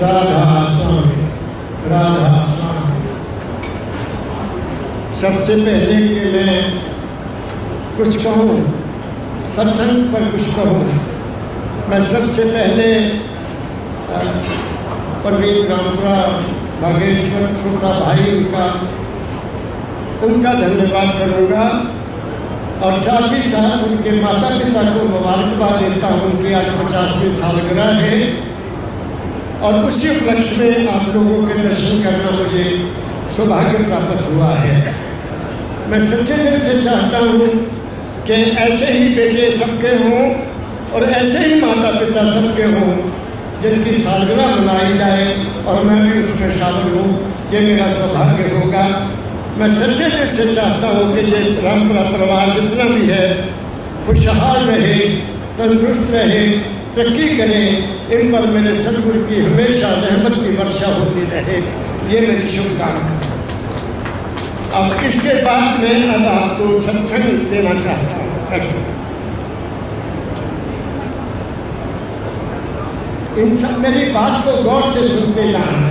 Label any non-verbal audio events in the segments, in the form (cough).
राधा स्वामी राधा स्वामी सबसे पहले कि मैं कुछ कहूँ, सत्संग पर कुछ कहूँ, मैं सबसे पहले परवीन रामपुरा, बागेश्वर, छोटा भाई उनका उनका धन्यवाद करूँगा और साथ ही साथ उनके माता पिता को मुबारकबाद देता हूँ कि आज पचासवीं सालगिरह है। और उसी उपलक्ष्य में आप लोगों के दर्शन करना मुझे सौभाग्य प्राप्त हुआ है। मैं सच्चे दिल से चाहता हूँ कि ऐसे ही बेटे सबके हों और ऐसे ही माता पिता सबके हों, जिनकी सालगिरह मनाई जाए और मैं भी उसमें शामिल हूँ। ये मेरा सौभाग्य होगा। मैं सच्चे दिल से चाहता हूँ कि ये रामपुरा परिवार जितना भी है, खुशहाल रहे, तंदुरुस्त रहे, तरक्की करे इन पर मेरे सदगुरु की हमेशा रहमत की वर्षा होती रहे। ये मेरी शुभकामना अब इसके बाद मैं अब आपको सत्संग देना चाहता हूँ। इन सब मेरी बात को गौर से सुनते जाना।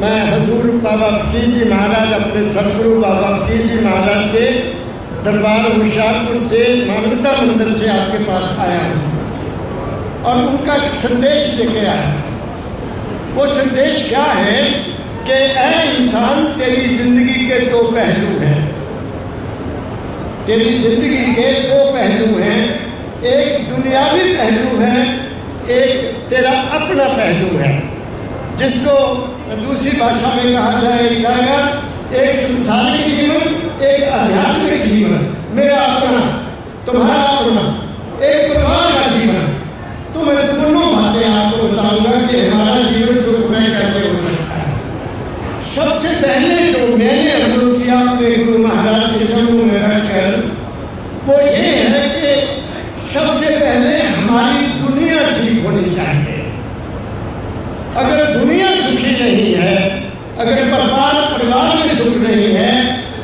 मैं हजूर बाबा फकीर जी महाराज अपने सदगुरु बाबा फकीर जी महाराज के दरबार होशियारपुर से मानवता मंदिर से आपके पास आया हूँ। और उनका संदेश लेके आया वो संदेश क्या है कि ऐ इंसान, तेरी ज़िंदगी के दो पहलू हैं। तेरी ज़िंदगी के दो पहलू हैं। एक दुनियावी पहलू है, एक तेरा अपना पहलू है। जिसको दूसरी भाषा में कहा जाए, जाएगा, एक संसारिक जीवन, एक आध्यात्मिक जीवन। मेरा अपना, तुम्हारा अपना। एक तो मैं दोनों बातें आपको बताऊँगा कि हमारा जीवन सुखमय कैसे हो सकता है सबसे पहले जो मैंने किया अपने गुरु महाराज के में वो ये है कि सबसे पहले हमारी दुनिया ठीक होनी चाहिए। अगर दुनिया सुखी नहीं है, अगर परिवार परिवार में सुख नहीं है,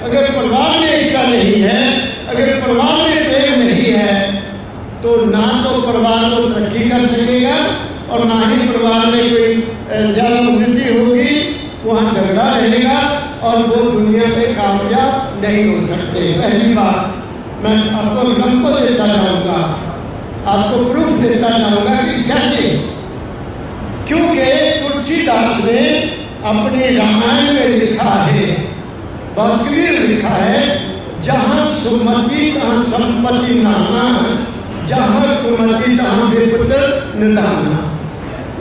अगर परिवार में एकता नहीं है अगर परिवार में प्रेम नहीं है तो ना तो परिवार को तरक्की कर सकेगा और ना ही परिवार में कोई ज़्यादा उन्नति होगी, वहाँ झगड़ा रहेगा और वो दुनिया में कामयाब नहीं हो सकते। पहली बात, मैं आपको एग्ज़ाम्पल देता जाऊँगा, आपको प्रूफ देता जाऊँगा कि कैसे? क्योंकि तुलसीदास ने अपने रामायण में लिखा है, बहुत क्लियर लिखा है, जहाँ सुमति तहाँ संपत्ति नाना जहाँ कुमति तहाँ विपुत्र निधाना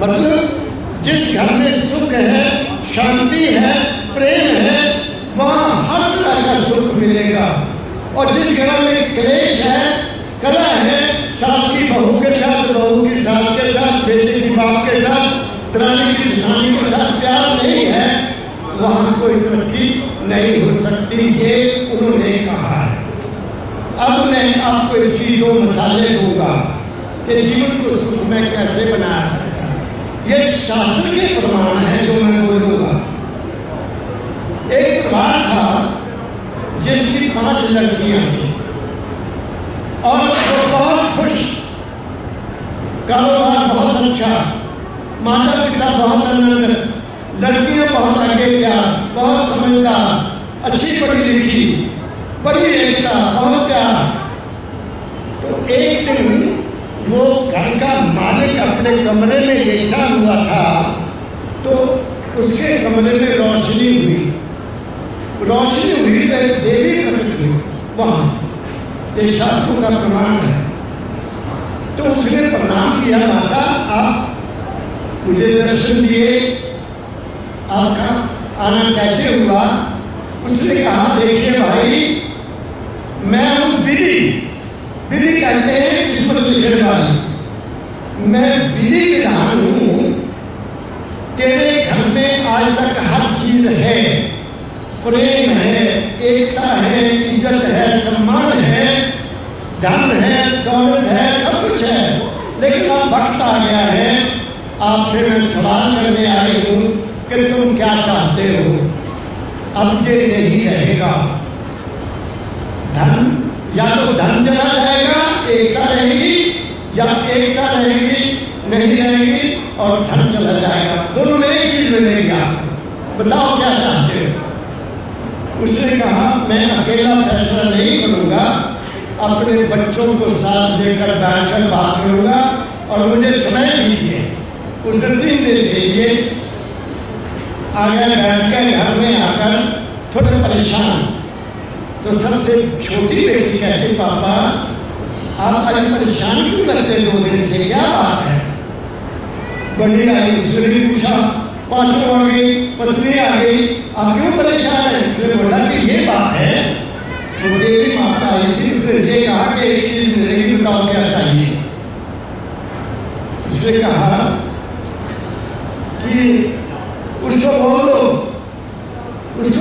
मतलब जिस घर में सुख है, शांति है, प्रेम है, वहाँ हर तरह का सुख मिलेगा। और जिस घर में क्लेश है, कला है, सास की बहू के साथ, बहू की सास के साथ, बेटे की बाप के साथ, दरानी की जिठानी के साथ प्यार नहीं है, वहाँ कोई तरक्की नहीं हो सकती, ये उन्होंने कहा है। अब मैं आपको इसकी दो मिसालें दूँगा कि जीवन को सुख में कैसे बनाया सकता ये शास्त्र के प्रमाण है जो मैं बोलूँगा एक परिवार था जिसकी पाँच लड़कियाँ थी। और वो बहुत खुश। कारोबार बहुत अच्छा। माता पिता बहुत आनंद। लड़कियाँ बहुत आगे प्यार बहुत समझदार। अच्छी पढ़ी लिखी। बड़ी एकता, बहुत प्यार। तो एक दिन वो घर का मालिक अपने कमरे में लेटा हुआ था तो उसके कमरे में रोशनी हुई। रोशनी हुई तो एक देवी प्रकट हुई, वहाँ। ये शास्त्रों का प्रमाण है। तो उसने प्रणाम किया, माता, आप मुझे दर्शन दिए। आपका आना कैसे हुआ? उसने कहा, देखिए भाई, मैं हूँ बिली। बिली कहते हैं किस्मत लिखने वाली मैं बिली विधान हूँ, तेरे घर में आज तक हर चीज़ है। प्रेम है, एकता है, इज़्ज़त है, सम्मान है, धन है, दौलत है, सब कुछ है। लेकिन अब वक्त आ गया है, आपसे मैं सवाल करने आई हूँ कि तुम क्या चाहते हो? अब ये नहीं रहेगा। धन या तो धन चला जाएगा, एकता रहेगी, या एकता रहेगी, नहीं रहेगी, और धन चला जाएगा। दोनों में एक चीज़ मिलेगी आपको। बताओ क्या चाहते हो? उसने कहा, मैं अकेला फैसला नहीं करूँगा, अपने बच्चों को साथ लेकर बैठकर बात करूँगा, और मुझे समय दीजिए। उसने तीन दिन दे दिए। आगे बैठ के घर में आकर थोड़े परेशान तो सबसे छोटी बेटी कहती, पापा, आप आज परेशान क्यों लगते दो दिन से क्या बात है? बड़ी आई उसने भी पूछा, पाँचों आ गई पत्नी आ गई, आप क्यों परेशान है? उसने बोला, कि ये बात है। वो देवी माता आई थी, उसने ये कहा कि एक चीज़ मिलेगी बताओ, क्या चाहिए? उसने कहा कि उसको बोल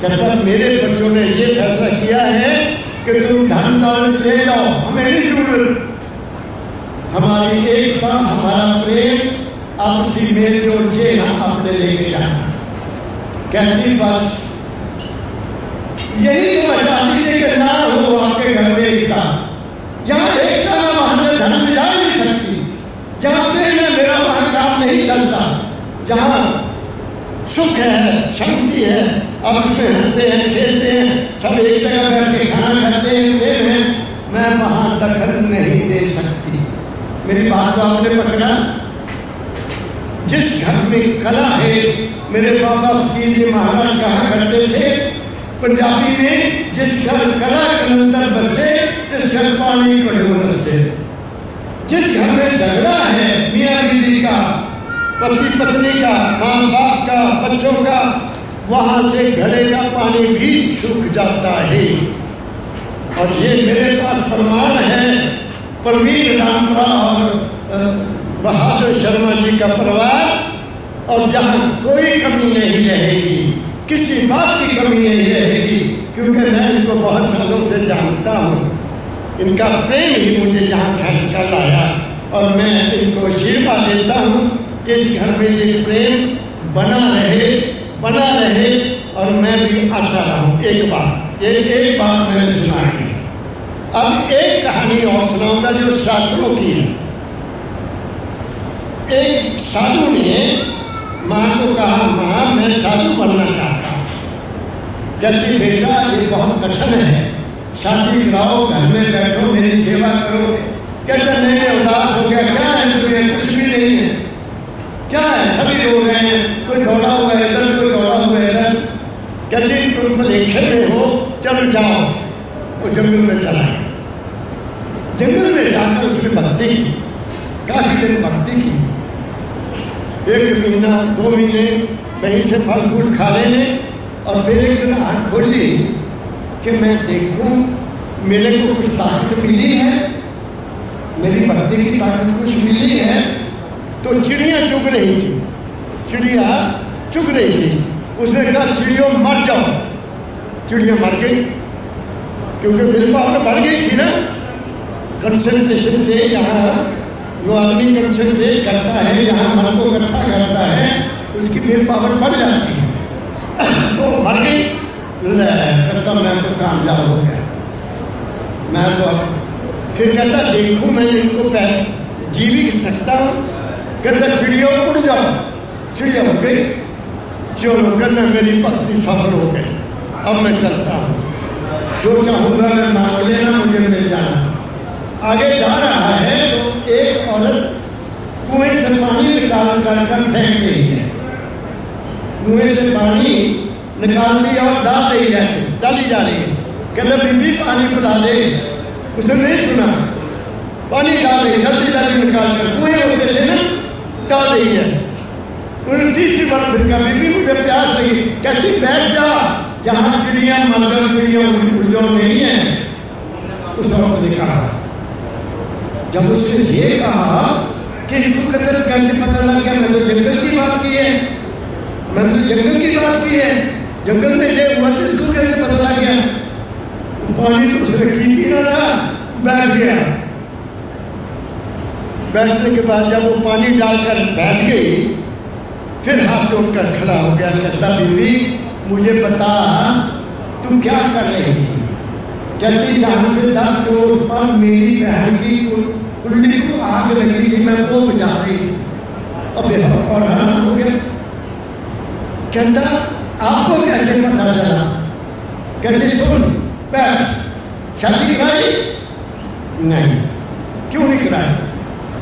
कहता मेरे बच्चों ने ये फैसला किया है कि तुम धन दौलत ले जाओ, हमें नहीं ज़रूरत। हमारी एकता, हमारा प्रेम आपसी मेल जोड़ के ना अपने लेके जाना कहती बस, यही तो मैं चाहती थी कि ना हो आपके घर में एकता। जहाँ एकता है वहाँ से धन ले जा नहीं सकती। जहाँ प्रेम है मेरा वहाँ काम नहीं चलता। जहाँ सुख है, शांति है अब इसमें हँसते हैं, खेलते हैं, सब एक जगह बैठ के खाना खाते हैं प्रेम है। मैं वहाँ दखल नहीं दे सकती। मेरी बात को आपने पकड़ा? जिस घर में कला है, मेरे बाबा फकीर जी महाराज कहा करते थे, पंजाबी में, जिस घर कला कलंदर बसे जिस घर पानी कटोर से। जिस घर में झगड़ा है, मियाँ बीवी का पति पत्नी का माँ बाप का, बच्चों का, वहाँ से घड़े का पानी भी सूख जाता है। और ये मेरे पास प्रमाण है प्रवीण रामपुरा और बहादुर शर्मा जी का परिवार, और जहाँ कोई कमी नहीं रहेगी, किसी बात की कमी नहीं रहेगी, क्योंकि मैं इनको बहुत सालों से जानता हूँ। इनका प्रेम ही मुझे यहाँ खर्च कर लाया, और मैं इनको आशीर्वाद देता हूँ इस घर में ये प्रेम बना रहे बना रहे और मैं भी आता रहूँ। एक बात, ये एक बात मैंने सुना है। अब एक कहानी और सुनाऊँगा जो शास्त्रों की है। एक साधु ने माँ को कहा, माँ, मैं साधु बनना चाहता हूँ। कहती, बेटा, ये बहुत कठिन है। शादी कराओ, घर में बैठो, मेरी सेवा करो। कहते नहीं मैं उदास हो गया, क्या है दुनिया? कुछ भी नहीं है। क्या है? सभी लोग हैं कोई दौड़ा हुआ है इधर, कोई दौड़ा हुआ है इधर। कहती तुम लेखे में हो, चलो जाओ। वो जंगल में चला जंगल में जाकर उसने भक्ति की। काफ़ी दिन भक्ति की। एक महीना, दो महीने कहीं से फल फूल खा लेने और फिर एक दिन आँख खोल ली कि मैं देखूँ, मेरे को कुछ ताकत मिली है? मेरी भक्ति की ताकत कुछ मिली है? तो चिड़िया चुग रही थी। चिड़िया चुग रही थी। उसने कहा, चिड़ियों, मर जाओ। चिड़िया मर गई। क्योंकि मेरे को आपने मर गई थी ना। कंसंट्रेशन से यहाँ जो आदमी कंसंट्रेट करता है, यहाँ मन को इकट्ठा करता है, उसकी फिर पावर बढ़ जाती है। तो मर गई। कहता, मैं तो कामयाब हो गया। मैं तो फिर कहता, देखूँ, मैं इनको पहले जी भी सकता हूँ। कहता चिड़िया उड़ जाओ चिड़िया उड़ गई चलो कहना मेरी भक्ति सफल हो गई अब मैं चलता हूँ जो चाहूँगा मैं मांग लेना मुझे मिल जाना आगे जा रहा है तो एक औरत कुएँ से पानी निकाल कर कर फेंक रही है कुएँ से पानी निकालती और डाल रही है ऐसे डाली जा रही है कहते बीबी पानी पिला दे उसने नहीं सुना पानी डाल रही जल्दी जल्दी निकाल कर कुएँ होते थे ना डाल रही है। उन्होंने तीसरी बार फिर कहा बीबी मुझे प्यास लगी। कहती, बैठ जा, जहाँ चिड़िया मरकर चिड़िया उलझो नहीं है। उस औरत ने कहा, जब उसने ये कहा कि इसको कत्ल कैसे पता लग गया? मैं तो जंगल की बात की है। मैंने तो जंगल की बात की है। जंगल में जो हुआ था इसको कैसे पता लग गया? पानी तो उसने की पीना था, बैठ गया। बैठने के बाद जब वो पानी डालकर बैठ गई, फिर हाथ जोड़कर खड़ा हो गया, कहता, बीबी, मुझे बता, तुम क्या कर रही थी? कहती जहाँ से दस कोस पर मेरी बहन की कुंडली को आग लगी थी, मैं वो बुझा रही थी। अब और हैरान हो गया। कहता, आपको कैसे पता चला? कहते, सुन, बैठ। शादी कराई? नहीं। क्यों नहीं कराई?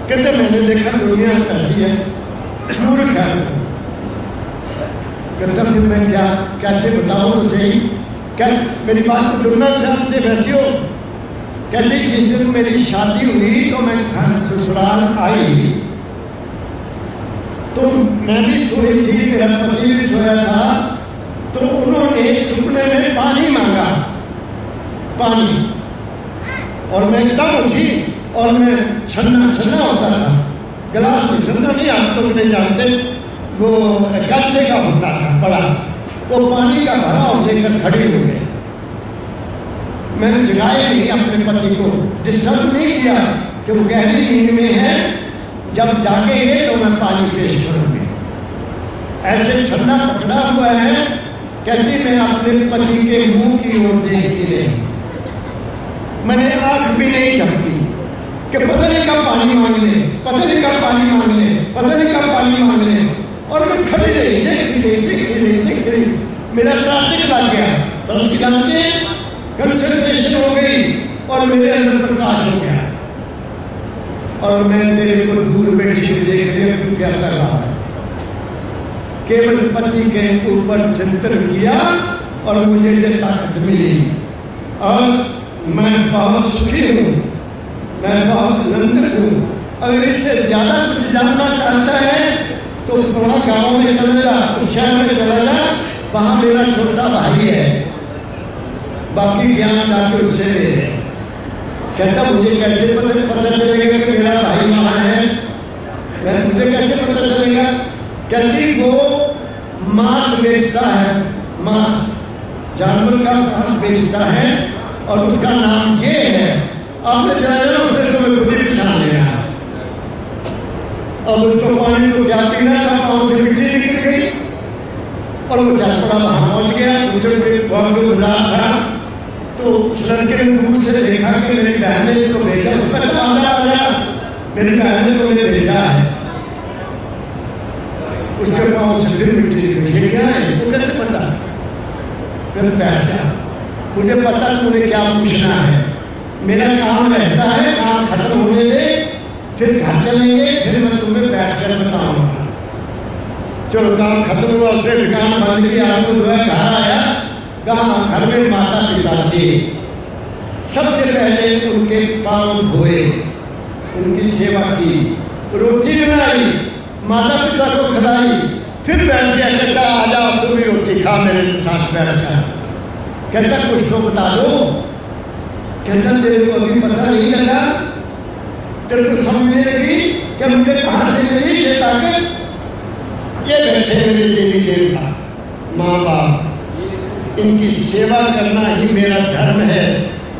कहते मैंने देखा दुनिया ऐसी है मूर्ख है? कहता, फिर मैं क्या, कैसे बताऊँ तो सही क्या मेरी बात को दुनिया से आपसे हो कहते, जिस दिन मेरी शादी हुई तो मैं घर ससुराल आई। तो मैं भी सोई थी, मेरा पति भी सोया था। तो उन्होंने सुपने में पानी मांगा, पानी। और मैं एकदम उठी और मैं छन्ना छन्ना होता था। गिलास में छन्ना नहीं, आप लोग नहीं जानते। वो कस्से का होता था, बड़ा। वो पानी का भरा और लेकर खड़ी हो गए। मैंने जगाया नहीं अपने पति को। डिस्टर्ब नहीं किया कि वो गहरी नींद में है। जब जागेंगे तो मैं पानी पेश करूँगी। ऐसे छन्ना पकड़ा हुआ है, कहती मैं अपने पति के मुँह की ओर देखती रही मैंने आँख भी नहीं झपकी कि पता नहीं कब पानी मांग ले पता नहीं कब पानी मांग ले पता नहीं कब पानी मांग ले और मैं खड़ी रही देखती रही देखती रही देखती रही मेरा प्लास्टिक लग गया। तो उसकी जानते हैं? कंसंट्रेशन हो गई और मेरे अंदर प्रकाश हो गया। और मैं तेरे को दूर बैठी देख रही तू क्या कर रहा है? केवल पति के ऊपर चिंतन किया और मुझे ये ताकत मिली। और मैं बहुत सुखी हूँ। मैं बहुत आनंदित हूँ अगर इससे ज़्यादा कुछ जानना चाहता है तो वहाँ गाँव में चला जा, उस शहर में चला जा, वहाँ मेरा छोटा भाई है। बाकी ज्ञान जाके उससे ले कहता, मुझे कैसे पता पता चलेगा कि मेरा भाई वहाँ है? मैं, मुझे कैसे पता चलेगा? कहती, वो मांस बेचता है, मांस। जानवर का मांस बेचता है और उसका नाम ये है आपने चला जाना उसे तो खुद ही पहचान लिया अब उसको पानी तो क्या पीना था, पाँव से मिट्टी निकल गई। और वो चाकड़ा वहाँ पहुँच गया। ऊँचे पे बहुत जो बाज़ार था। तो उस लड़के ने दूर से देखा कि मेरी बहन ने इसको भेजा। उसका नाम आ गया मेरी बहन ने तो मुझे भेजा है। उसके पाँव से फिर मिट्टी निकल। गई क्या है? इसको कैसे पता? बैठ गया मुझे पता तूने क्या पूछना है? मेरा काम रहता है, काम खत्म होने दे, फिर घर चलेंगे, फिर मैं तुम्हें बैठ कर बताऊँगा। चलो, काम खत्म हुआ, उससे दुकान बंद की आदमी जो है घर आया, कहा, घर में माता पिता थे। सबसे पहले उनके पाँव धोए, उनकी सेवा की, रोटी बनाई माता पिता को खिलाई, फिर बैठ गया, कहता, आ जाओ, तुम भी रोटी खा, मेरे साथ बैठ कर कहता, कुछ तो बता दो कहता, तेरे को अभी पता नहीं लगा। तेरे को समझने लगी कि मुझे कहाँ से मिली ये ताकत। ये बैठे मेरे देवी देवता। माँ बाप इनकी सेवा करना ही मेरा धर्म है।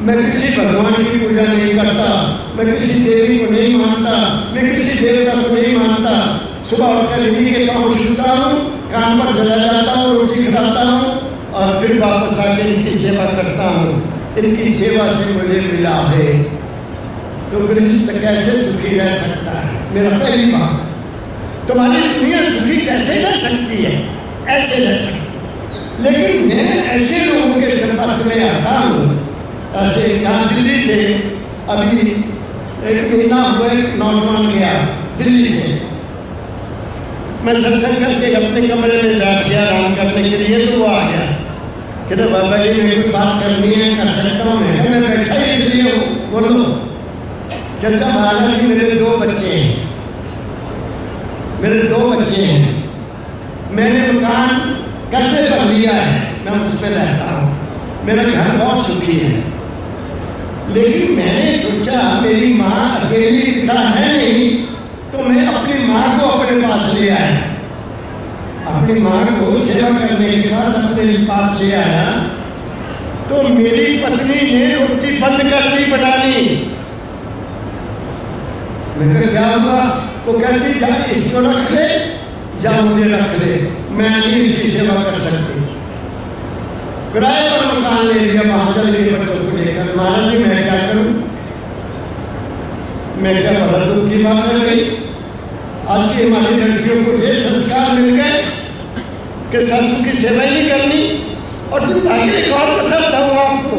मैं किसी भगवान की पूजा नहीं करता। मैं किसी देवी को नहीं मानता। मैं किसी देवता को नहीं मानता। सुबह उठकर इन्हीं के पाँव छूता हूँ काम पर चला जाता हूँ, रोटी खिलाता हूँ और फिर वापस आके इनकी सेवा करता हूँ। इनकी सेवा से मुझे मिला है। तो गृहस्थ कैसे सुखी रह सकता है? मेरा पहली बात, तुम्हारी दुनिया सुखी कैसे रह सकती है? ऐसे रह सकती है। लेकिन मैं ऐसे लोगों के संपर्क में आता हूँ ऐसे यहाँ दिल्ली से अभी एक महीना हुआ, एक नौजवान गया दिल्ली से। मैं सत्संग करके अपने कमरे में बैठ गया आराम करने के लिए तो वो आ गया। कहते, बाबा जी, मेरे को बात करनी है कर सकता हूँ मैं मैं बैठा ही इसलिए हूँ। बोलो। कहता महाराज जी, मेरे दो बच्चे हैं। मेरे दो बच्चे हैं। मैंने मकान कैसे कर लिया है, मैं उस पर रहता हूँ। मेरा घर बहुत सुखी है। लेकिन मैंने सोचा, मेरी माँ अकेली पिता है नहीं तो मैं अपनी माँ को अपने पास ले आया। अपनी माँ को सेवा करने के पास अपने पास ले आया तो मेरी पत्नी ने रोटी बंद कर दी बनानी मैं क्या हुआ वो कहती, जा, इसको रख ले या मुझे रख ले, मैं नहीं इसकी सेवा कर सकती। किराए पर मकान ले लिया, वहाँ चल गए बच्चों को लेकर। महाराज जी, मैं क्या करूँ? मैं क्या बड़ा दुख की बात है भाई आज की हमारी लड़कियों को ये संस्कार मिल गए। कि सासू की सेवा ही नहीं करनी और आगे एक और बताता हूँ आपको,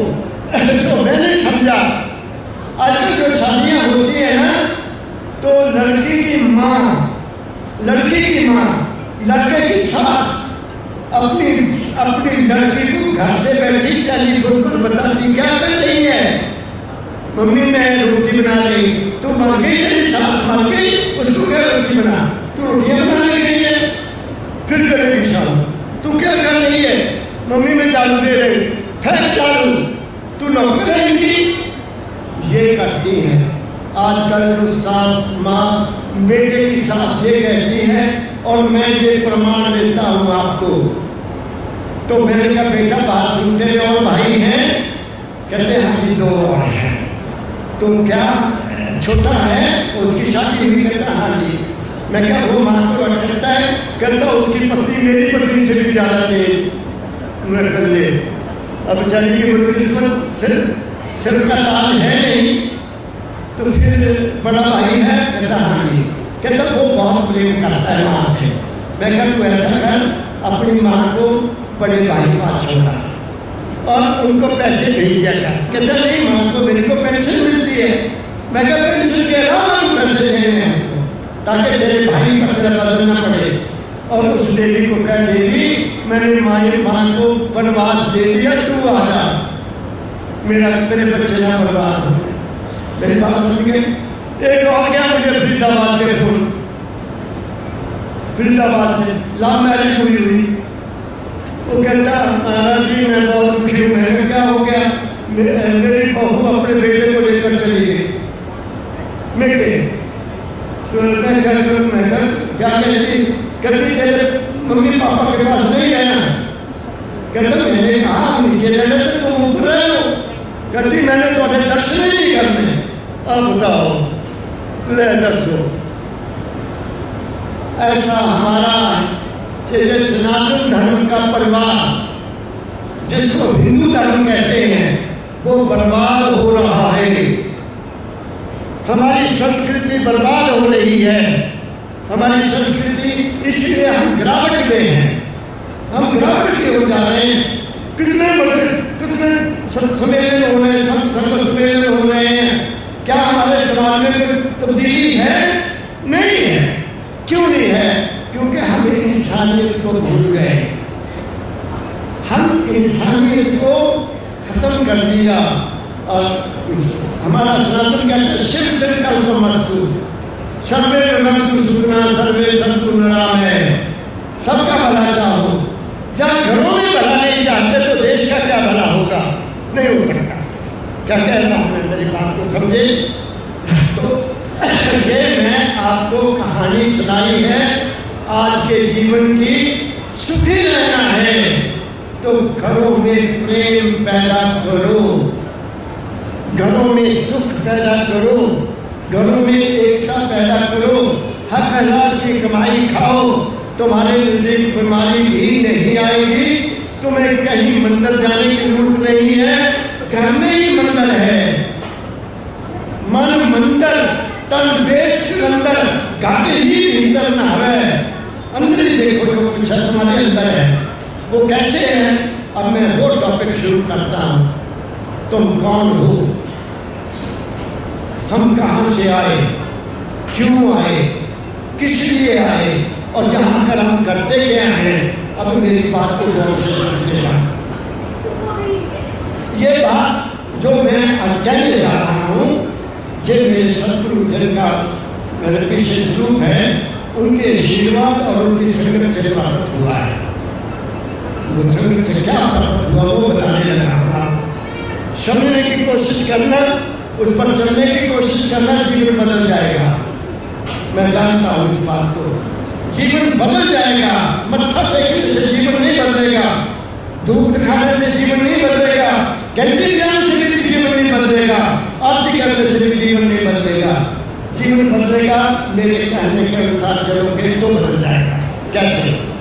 (laughs) जो मैंने समझा। आजकल जो शादियाँ होती है ना तो लड़की की माँ, लड़की की माँ, लड़के की सास अपनी अपनी लड़की को घर से बैठी टेलीफोन पर बताती, क्या कर रही है? मम्मी, मैं रोटी बना रही तू मर गई तेरी सास, मर उसको क्या रोटी बना? तू रोटियाँ बनाने गई है। फिर करेगी शाम तू क्या कर रही है। मम्मी, में चालू दे रही फेंक चालू। तू नौकर रहेंगी ये करती है। आजकल जो सास, माँ, बेटे की सास ये कहती है, और मैं ये प्रमाण देता हूँ आपको। तो मैंने कहा, बेटा, बात सुनते और भाई हैं। कहते हाँ जी, दो और हैं। तो क्या, छोटा है, उसकी शादी भी कहता हाँ जी। मैं क्या वो माँ को रख सकता है कहता उसकी पत्नी मेरी पत्नी से भी ज़्यादा तेज। मैं कर ले। अब बेचारी की बदकिस्मत सिर्फ़ सिर्फ़ का ताज है नहीं तो फिर बड़ा भाई है, कहता हाँ जी। कहता, वो बहुत प्रेम करता है माँ से। मैं कहा, तू ऐसा कर, अपनी माँ को बड़े भाई पास छोड़ा और उनको पैसे भेज दिया कर। कहता, नहीं, माँ को मेरे को पेंशन मिलती है। मैं क्या पेंशन के अलावा पैसे देने हैं। ताकि तेरे भाई का तेरा बदल ना पड़े। और उस देवी को कह, देवी, मैंने माई माँ को वनवास दे दिया, तू आ जा। मेरा, मेरे बच्चे ना बर्बाद हो मेरे पास समझ एक और गया मुझे फरीदाबाद के फूल फरीदाबाद से लव मैरिज हुई। हुई वो कहता महाराज जी, मैं बहुत दुखी हूँ मैं क्या हो गया मेरी बहू अपने बेटे को लेकर चली गई मैं के तो मैं क्या करूँ मैं कर क्या कहती कहती तेरे मम्मी पापा के पास नहीं गया कहता मैंने कहा नीचे रहने तो तुम ऊपर रहे हो। कहती, मैंने तो अभी दर्शन ही नहीं करने। अब बताओ, ले दसो ऐसा हमारा जैसे सनातन धर्म का परिवार, जिसको हिंदू धर्म कहते हैं, वो बर्बाद हो रहा है। हमारी संस्कृति बर्बाद हो रही है। हमारी संस्कृति, इसलिए हम गिरावट में हैं। हम गिरावट के हो जा रहे हैं। कितने बड़े कितने सम्मेलन हो रहे हैं संत सम्मेलन हो रहे हैं। क्या हमारे समाज में कोई तब्दीली है? नहीं है। क्यों नहीं है? क्योंकि हम इंसानियत को भूल गए हम इंसानियत को खत्म कर दिया। और हमारा सनातन कहते हैं, शिव संकल्प मस्तु सर्वे मंतु सुखना सर्वे संतु नाम है सबका भला चाहो। जहाँ घरों में भला नहीं चाहते तो देश का क्या भला होगा? नहीं हो सकता। क्या कह रहा हूँ मैं? मेरी बात को समझे? तो (coughs) ये मैं आपको कहानी सुनाई है। आज के जीवन की सुखी रहना है। तो घरों में प्रेम पैदा करो। घरों में सुख पैदा करो। घरों में एकता पैदा करो हक हलाल की कमाई खाओ, तुम्हारे लिए बीमारी भी नहीं आएगी। तुम्हें कहीं मंदिर जाने की ज़रूरत नहीं है, घर में ही मंदिर है। मन मंदिर, तन बेस के अंदर घाटे ही भीतर ना अंदर ही देखो जो कुछ है, तुम्हारे अंदर है। वो कैसे है? अब मैं वो टॉपिक शुरू करता हूँ। तुम कौन हो? हम कहाँ से आए? क्यों आए? किस लिए आए? और जहाँ कर हम करते क्या हैं? अब मेरी बात को गौर से सुनते जाओ। ये बात जो मैं आज कहने जा रहा हूँ, ये मेरे सतगुरु जिनका मेरे पीछे स्वरूप है। उनके आशीर्वाद और उनकी संगत से प्राप्त हुआ है। वो संगत से क्या प्राप्त हुआ वो बताने लगा समझने की कोशिश करना। उस पर चलने की कोशिश करना जीवन बदल जाएगा। मैं जानता हूँ इस बात को। जीवन बदल जाएगा। मत्था टेकने से जीवन नहीं बदलेगा। दूध खाने से जीवन नहीं बदलेगा। कैंची जाने से भी जीवन नहीं बदलेगा। आरती करने से भी जीवन नहीं बदलेगा। जीवन बदलेगा, मेरे कहने के अनुसार चलोगे तो बदल जाएगा। कैसे?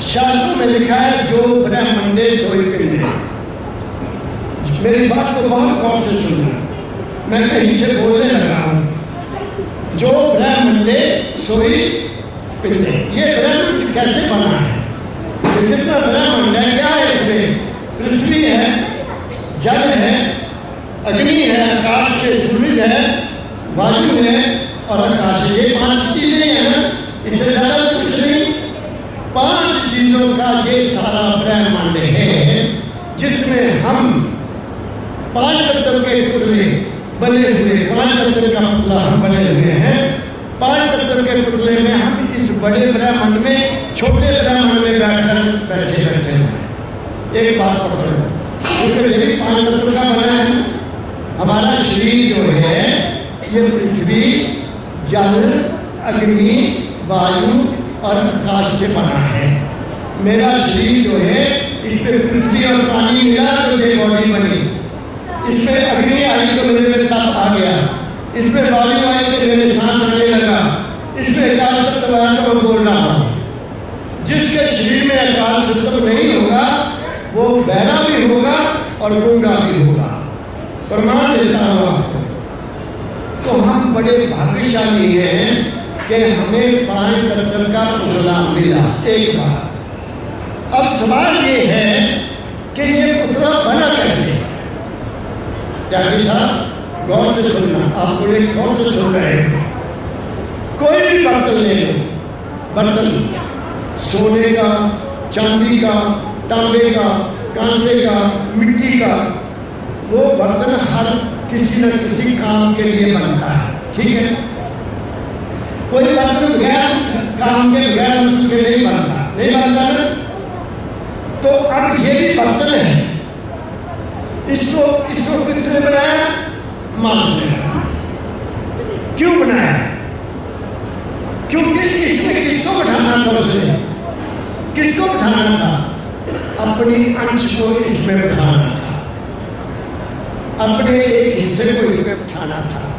शास्त्रों में लिखा है, जो ब्रह्मंडे सोई पिंडे। मेरी बात को बहुत गौर से सुनना। मैं कहीं से बोलने लगा। हूँ जो ब्रह्मंडे सोई पिंडे, ये ब्रह्मांड कैसे बना है? जितना ब्रह्मांड है, क्या है इसमें? पृथ्वी है, जल है, अग्नि है, आकाश में सूरज है, वायु है और आकाश ये पाँच चीज़ें हैं इससे ज़्यादा कुछ नहीं। पाँच चीज़ों का ये सारा ब्रह्मांड है, जिसमें हम पाँच तत्व के पुतले बने हुए, पाँच तत्व का पुतला हम बने हुए हैं। पाँच तत्व के पुतले में हम इस बड़े ब्रह्मांड में, छोटे ब्रह्मांड में बैठकर बैठे बैठे हैं। एक बात पकड़ो क्योंकि पाँच तत्व का बना है। हमारा शरीर जो है, ये पृथ्वी, जल, अग्नि, वायु और आकाश से बना है। मेरा शरीर जो है, इसमें पृथ्वी और पानी मिला तो ये बॉडी बनी। इसमें अग्नि आई तो मेरे में तप आ गया। इसमें वायु आई तो मेरे सांस आने लगा। इसमें आकाश तत्व आया तो मैं बोल रहा हूँ। जिसके शरीर में आकाश तत्व नहीं होगा, वो बहरा भी होगा और गूँगा भी होगा। प्रमाण देता हूँ आपको। तो हम बड़े भाग्यशाली हैं कि हमें पाँच तत्व का पुतला मिला, एक बार। अब सवाल ये है कि ये पुतला बना कैसे? त्यागी साहब गौर से सुनना आप बड़े गौर से सुन रहे हैं। कोई भी बर्तन ले लो, बर्तन। सोने का, चांदी का, तांबे का, कांसे का, मिट्टी का, वो बर्तन हर किसी न किसी काम के लिए बनता है, ठीक है? कोई बर्तन बगैर काम के बगैर मतलब के नहीं बनता नहीं बनता ना? तो अब ये भी बर्तन है। इसको इसको किसने बनाया? मानव ने क्यों बनाया? क्योंकि इसमें किसको बैठाना था उसने? किसको बैठाना था? अपनी अंश को इसमें बैठाना था। अपने एक हिस्से को इसमें बैठाना था।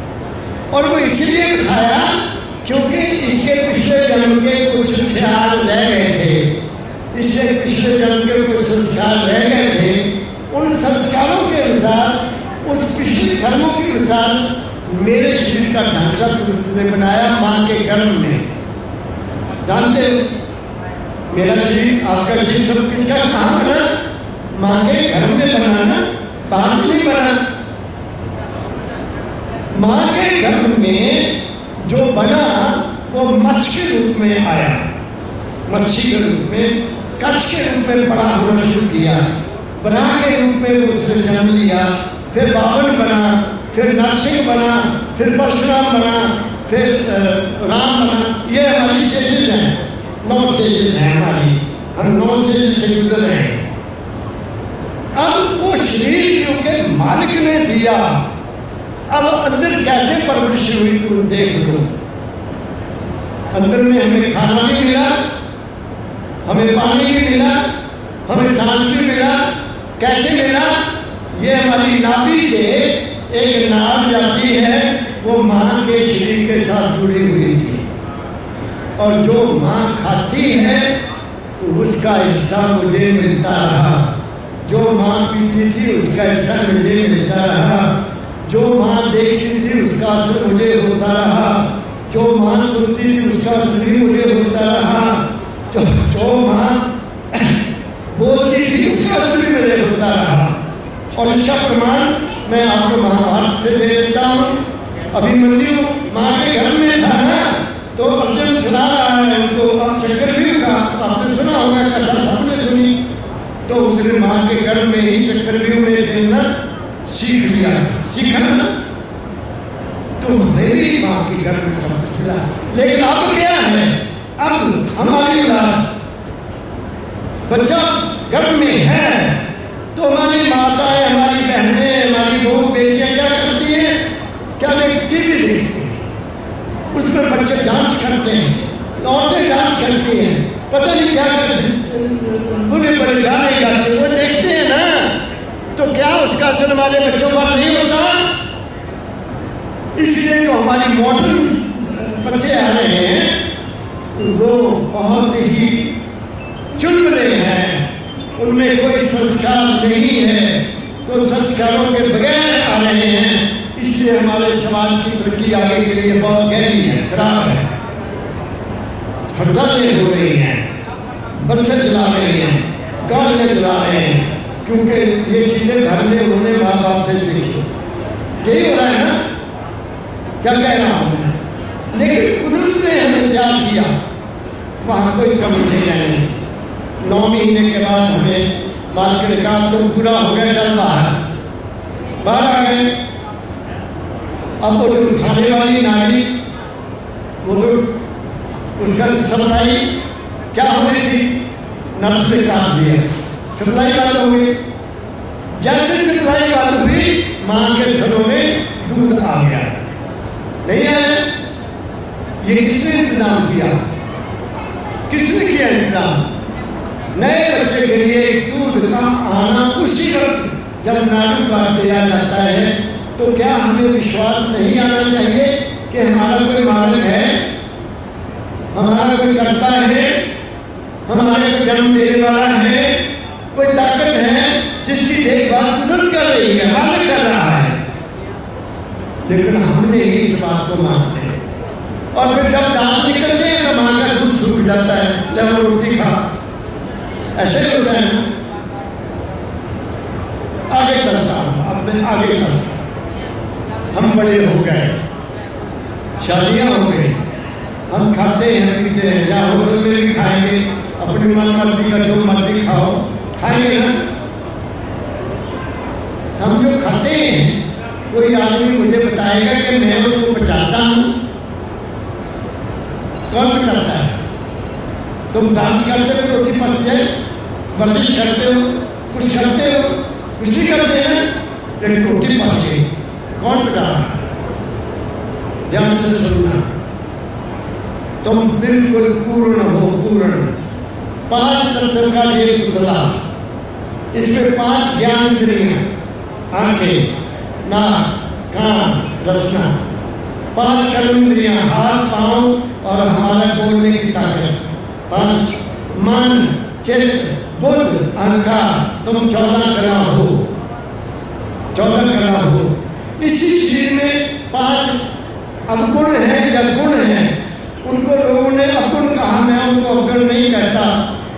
और वो इसलिए बैठाया क्योंकि इसके पिछले जन्म के कुछ ख्याल रह गए थे। इससे पिछले जन्म के कुछ संस्कार रह गए थे। उन संस्कारों के अनुसार, उस पिछले कर्मों के अनुसार मेरे शरीर का ढांचा ने बनाया माँ के गर्भ में। जानते हो, मेरा शरीर आपका शरीर सब किसका कहाँ बना? माँ के घर में बना ना? बाहर नहीं बना। माँ के गर्भ में जो बना, वो मच्छ के रूप में आया। मच्छी के रूप में, कच्छ के रूप में बड़ा होना शुरू किया। बना के रूप में उसने जन्म लिया, फिर बावन बना, फिर नरसिंह बना, फिर परशुराम बना, फिर राम बना। ये हमारी स्टेजेस हैं। नौ स्टेजेस हैं हमारी। हम नौ स्टेजेस से गुजर हैं। अब वो शरीर क्योंकि मालिक ने दिया, अब अंदर कैसे परवरिश हुई तुम देख लो। अंदर में हमें खाना भी मिला, हमें पानी भी मिला, हमें सांस भी मिला कैसे मिला ये हमारी नाभि से एक नाड़ जाती है, वो माँ के शरीर के साथ जुड़ी हुई थी। और जो माँ खाती है तो उसका हिस्सा मुझे मिलता रहा। जो माँ पीती थी, उसका हिस्सा मुझे मिलता रहा। जो माँ देखती थी, उसका असर मुझे होता रहा। जो माँ सुनती थी, उसका असर भी मुझे होता रहा। जो जो माँ बोलती थी उसका असर भी मुझे होता रहा। और इसका प्रमाण मैं आपको महाभारत से दे देता हूँ। अभिमन्यु माँ के घर में था ना तो अर्जुन सुना रहा है, उनको अब चक्रव्यूह का आपने सुना होगा, कथा सबने सुनी। तो उसने माँ के घर में ही चक्रव्यूह में कहना सीख लिया। सीखा ना? तो हमें भी माँ के घर में कुछ मिला लेकिन अब क्या है? अब हमारी बच्चा घर में है तो हमारी माताएँ, हमारी बहनें, हमारी बहू, बेटियाँ क्या करती हैं? क्या देखती भी देखती हैं? उसमें बच्चे डांस करते हैं औरतें डांस करती हैं, पता नहीं क्या कर बुरे बड़े गाने गाते वो देखते हैं ना तो क्या उसका असर हमारे बच्चों पर नहीं होता? इसलिए जो हमारी मॉडर्न बच्चे आ रहे हैं, वो बहुत ही चुन रहे हैं। उनमें कोई संस्कार नहीं है तो संस्कारों के बगैर आ रहे हैं। इसलिए हमारे समाज की तरक्की आगे के लिए बहुत गहरी है, खराब है। हड़तालें हो रही हैं, बसें चला रही हैं, गाड़ियाँ चला रहे हैं, क्योंकि ये चीज़ें घर में उन्होंने माँ बाप से सीखी। यही हो रहा है ना? क्या कह रहा हूँ लेकिन कुदरत ने हमें तैयार किया, वहाँ कोई कमी नहीं रहने नौ महीने के बाद हमें मालिक ने तुम पूरा हो गया चल बाहर बाहर आ गए अब वो जो खाने वाली नारी वो तो उसका सप्लाई क्या होनी थी नर्स ने काट दिया सप्लाई बंद हो गई जैसे सप्लाई बंद हुई माँ के स्थलों में दूध आ गया नहीं आया ये किसने इंतज़ाम किया किसने किया इंतज़ाम नए बच्चे के लिए दूध का आना उसी वक्त जब नाड़ू काट दिया जाता है तो क्या हमें विश्वास नहीं आना चाहिए कि हमारा कोई मालिक है? हमारा कोई करता है? हमारे को जन्म देने वाला है? कोई ताकत है जिसकी देखभाल कुदरत कर रही है, मालिक कर रहा है? लेकिन हमने ही इस बात को मानते हैं। और फिर जब दांत निकलते हैं तो माँ का दूध सूख जाता है ले रोटी खा ऐसे होता है। आगे चलता हूँ, अब मैं आगे चलता हम बड़े हो गए, शादियाँ हो गई। हम खाते हैं, पीते हैं, या होटल में भी खाएँगे। अपनी मन मर्ज़ी का जो मर्ज़ी खाओ, खाएँगे ना? हम जो खाते हैं, कोई आदमी मुझे बताएगा कि मैं उसको बचाता हूँ? कौन बचाता है? तुम डांस करते हो, रोटी पच जाए वर्जिश करते हो, कुछ करते हो, कुछ नहीं करते हैं, एक रोटी पच गई। कौन बचा ध्यान से सुनना। तुम बिल्कुल पूर्ण हो, पूर्ण। पाँच तत्व का ये पुतला। इसमें पाँच ज्ञान इंद्रिया आँखें, नाक, कान रसना पाँच कर्म इंद्रिया हाथ, पाँव और हमारा बोलने की ताकत। पाँच, मन चित्त बुद्ध, अहंकार, तुम चौदह कला हो। चौदह कला हो। इसी शरीर में पाँच अवगुण है या गुण है। उनको लोगों ने अवगुण कहा, मैं उनको अवगुण नहीं कहता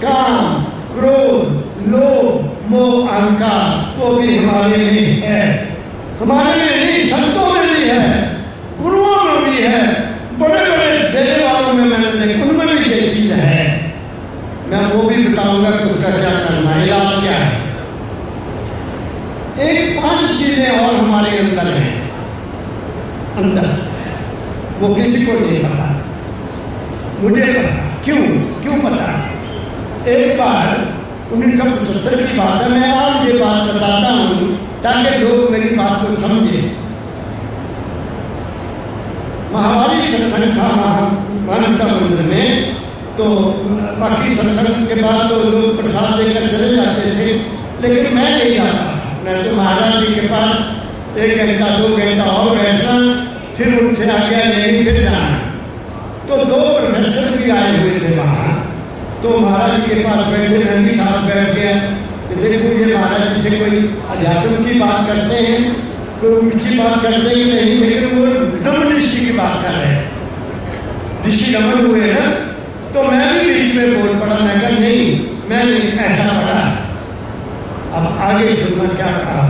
काम, क्रोध, लोभ, मोह, अहंकार, वो भी हमारे में है। हमारे में नहीं संतों में भी है गुरुओं में भी है बड़े बड़े देने वालों में मैंने देखा उनमें भी ये चीज़ है मैं वो भी बताऊँगा कि उसका क्या करना है? इलाज क्या है? एक पाँच चीज़ें और हमारे अंदर हैं। अंदर। वो किसी को नहीं पता। मुझे पता। क्यों? क्यों पता? एक बार उन्नीस सौ पचहत्तर की बात है, मैं आज ये बात बताता हूँ ताकि लोग मेरी बात को समझे। महावारी सत्संग था मानवता मंदिर में। तो बाकी सत्संग के बाद तो लोग प्रसाद लेकर चले जाते थे, लेकिन मैं नहीं जाता था। मैं तो महाराज जी के पास एक घंटा, दो घंटा और बैठना फिर उनसे आज्ञा लेनी, फिर जाना। तो दो प्रोफेसर भी आए हुए थे वहाँ। तो महाराज जी के पास बैठे, मैं भी साथ बैठ गया। कि देखो, ये महाराज जी से कोई अध्यात्म की बात करते हैं? कोई ऊँची बात करते ही नहीं? लेकिन वो डम ऋषि की बात कर रहे थे। ऋषि रमन हुए ना? तो मैं भी बीच में बोल पड़ा, मैं कहा, नहीं, मैंने ऐसा पढ़ा अब आगे सुनना क्या कहा?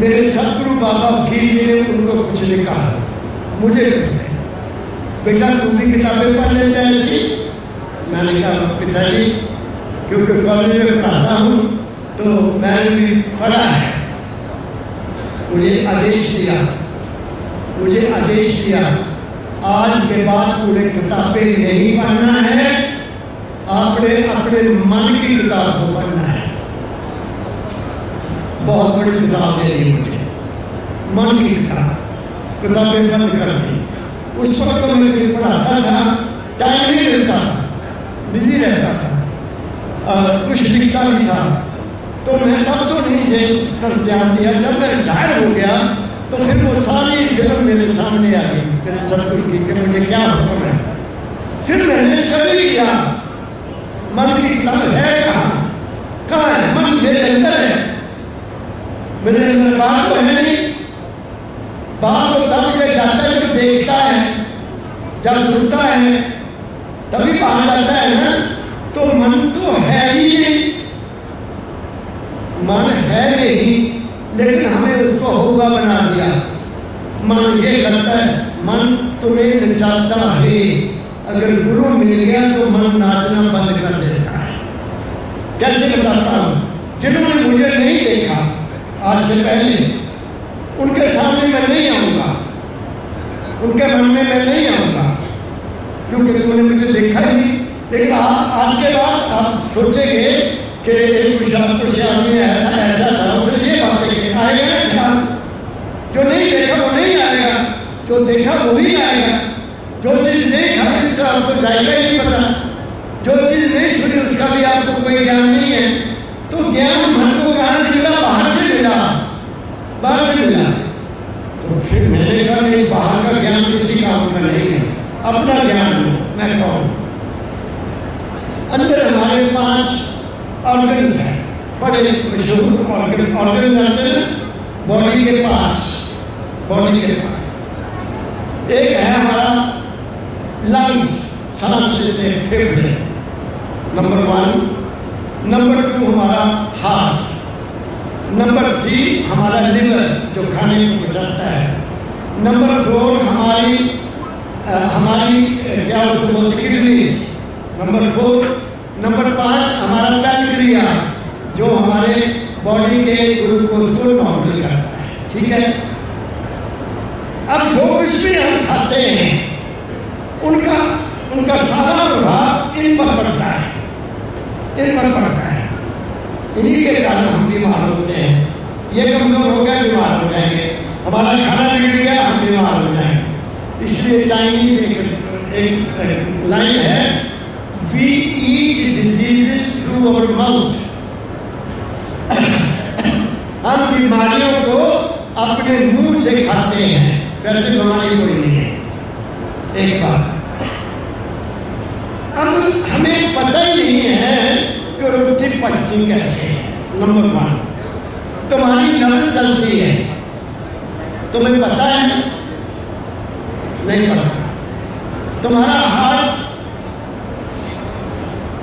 मेरे सतगुरु बाबा फकीर जी ने उनको कुछ नहीं कहा। मुझे पूछते बेटा, तुम भी किताबें पढ़ लेते हैं ऐसी। मैंने कहा पिताजी, क्योंकि कॉलेज में पढ़ाता हूँ तो मैंने भी पढ़ा है। मुझे आदेश दिया। मुझे आदेश दिया। आज के बाद पूरे किताबें नहीं पढ़ना है, आपने अपने मन की किताब को पढ़ना है। बहुत बड़ी किताब दे दी मुझे। मन की किताब। किताबें बंद कर दी। उस वक्त तो मैं पढ़ाता था टाइम नहीं मिलता था। बिज़ी रहता था। और कुछ लिखता भी था। तो मैं तब तो नहीं ये ध्यान दिया। जब मैं रिटायर हो गया तो फिर वो सारी फ़िल्म मेरे सामने आ गई। मेरे सदगुरु की कि मुझे क्या हुक्म है? फिर मैंने सभी किया। मन की किताब है कहाँ? कहाँ है? मन मेरे अंदर है। मेरे अंदर बात तो है नहीं। बात तो तब से जाता है जब देखता है, जब सुनता है, तभी बाहर जाता है ना? तो मन तो है ही नहीं। मन है नहीं, लेकिन हमें उसको होगा बना दिया। मन ये करता है मन तुम्हें नचाता है। अगर गुरु मिल गया तो मन नाचना बंद कर देता है। कैसे बताता हूँ? जिन्होंने मुझे नहीं देखा आज से पहले उनके सामने मैं नहीं आऊँगा। उनके मन में मैं नहीं आऊँगा क्योंकि तुमने मुझे देखा ही नहीं। लेकिन आ, आज के बाद आप सोचेंगे कि एक आदमी ऐसा था उसने ये बातें की आएगा ना जो नहीं देखा वो जो देखा वो ही आएगा जो चीज़ नहीं खाई उसका आपको जायका ही पता। जो चीज़ नहीं सुनी, उसका भी आपको कोई ज्ञान नहीं है। तो ज्ञान मन को कहाँ से मिला बाहर से मिला। बाहर से मिला। तो फिर मैंने कहा, नहीं, बाहर का ज्ञान किसी काम का नहीं है। अपना ज्ञान लो, मैं कौन? अंदर हमारे पाँच ऑर्गन्स हैं। बड़े, मशहूर ऑर्गन ऑर्गन जानते हैं बॉडी के पास बॉडी के पास एक है हमारा लंग्स सांस लेते हैं फेफड़े नंबर वन नंबर टू हमारा हार्ट नंबर थ्री हमारा लिवर जो खाने को पचाता है। नंबर फोर हमारी आ, हमारी क्या उसको बोलते किडनीज नंबर फोर नंबर पाँच हमारा पैनक्रियास जो हमारे बॉडी के ग्लूकोज को नॉर्मल करता है। ठीक है? अब जो कुछ भी हम खाते हैं उनका उनका सारा प्रभाव इन पर पड़ता है। इन पर पड़ता है। इन्हीं के कारण हम बीमार होते हैं। ये कमज़ोर हो गया बीमार हो जाएँगे। हमारा खाना बिगड़ गया हम बीमार हो जाएँगे। इसलिए चाइनीज़ एक, एक लाइन है we eat diseases through our mouth हम बीमारियों को अपने मुँह से खाते हैं। वैसे बीमारी कोई नहीं है। एक बात। अब हमें पता ही नहीं है कि रोटी पचती कैसे है। नंबर वन तुम्हारी नब्ज चलती है। तुम्हें पता है? नहीं पता। तुम्हारा हार्ट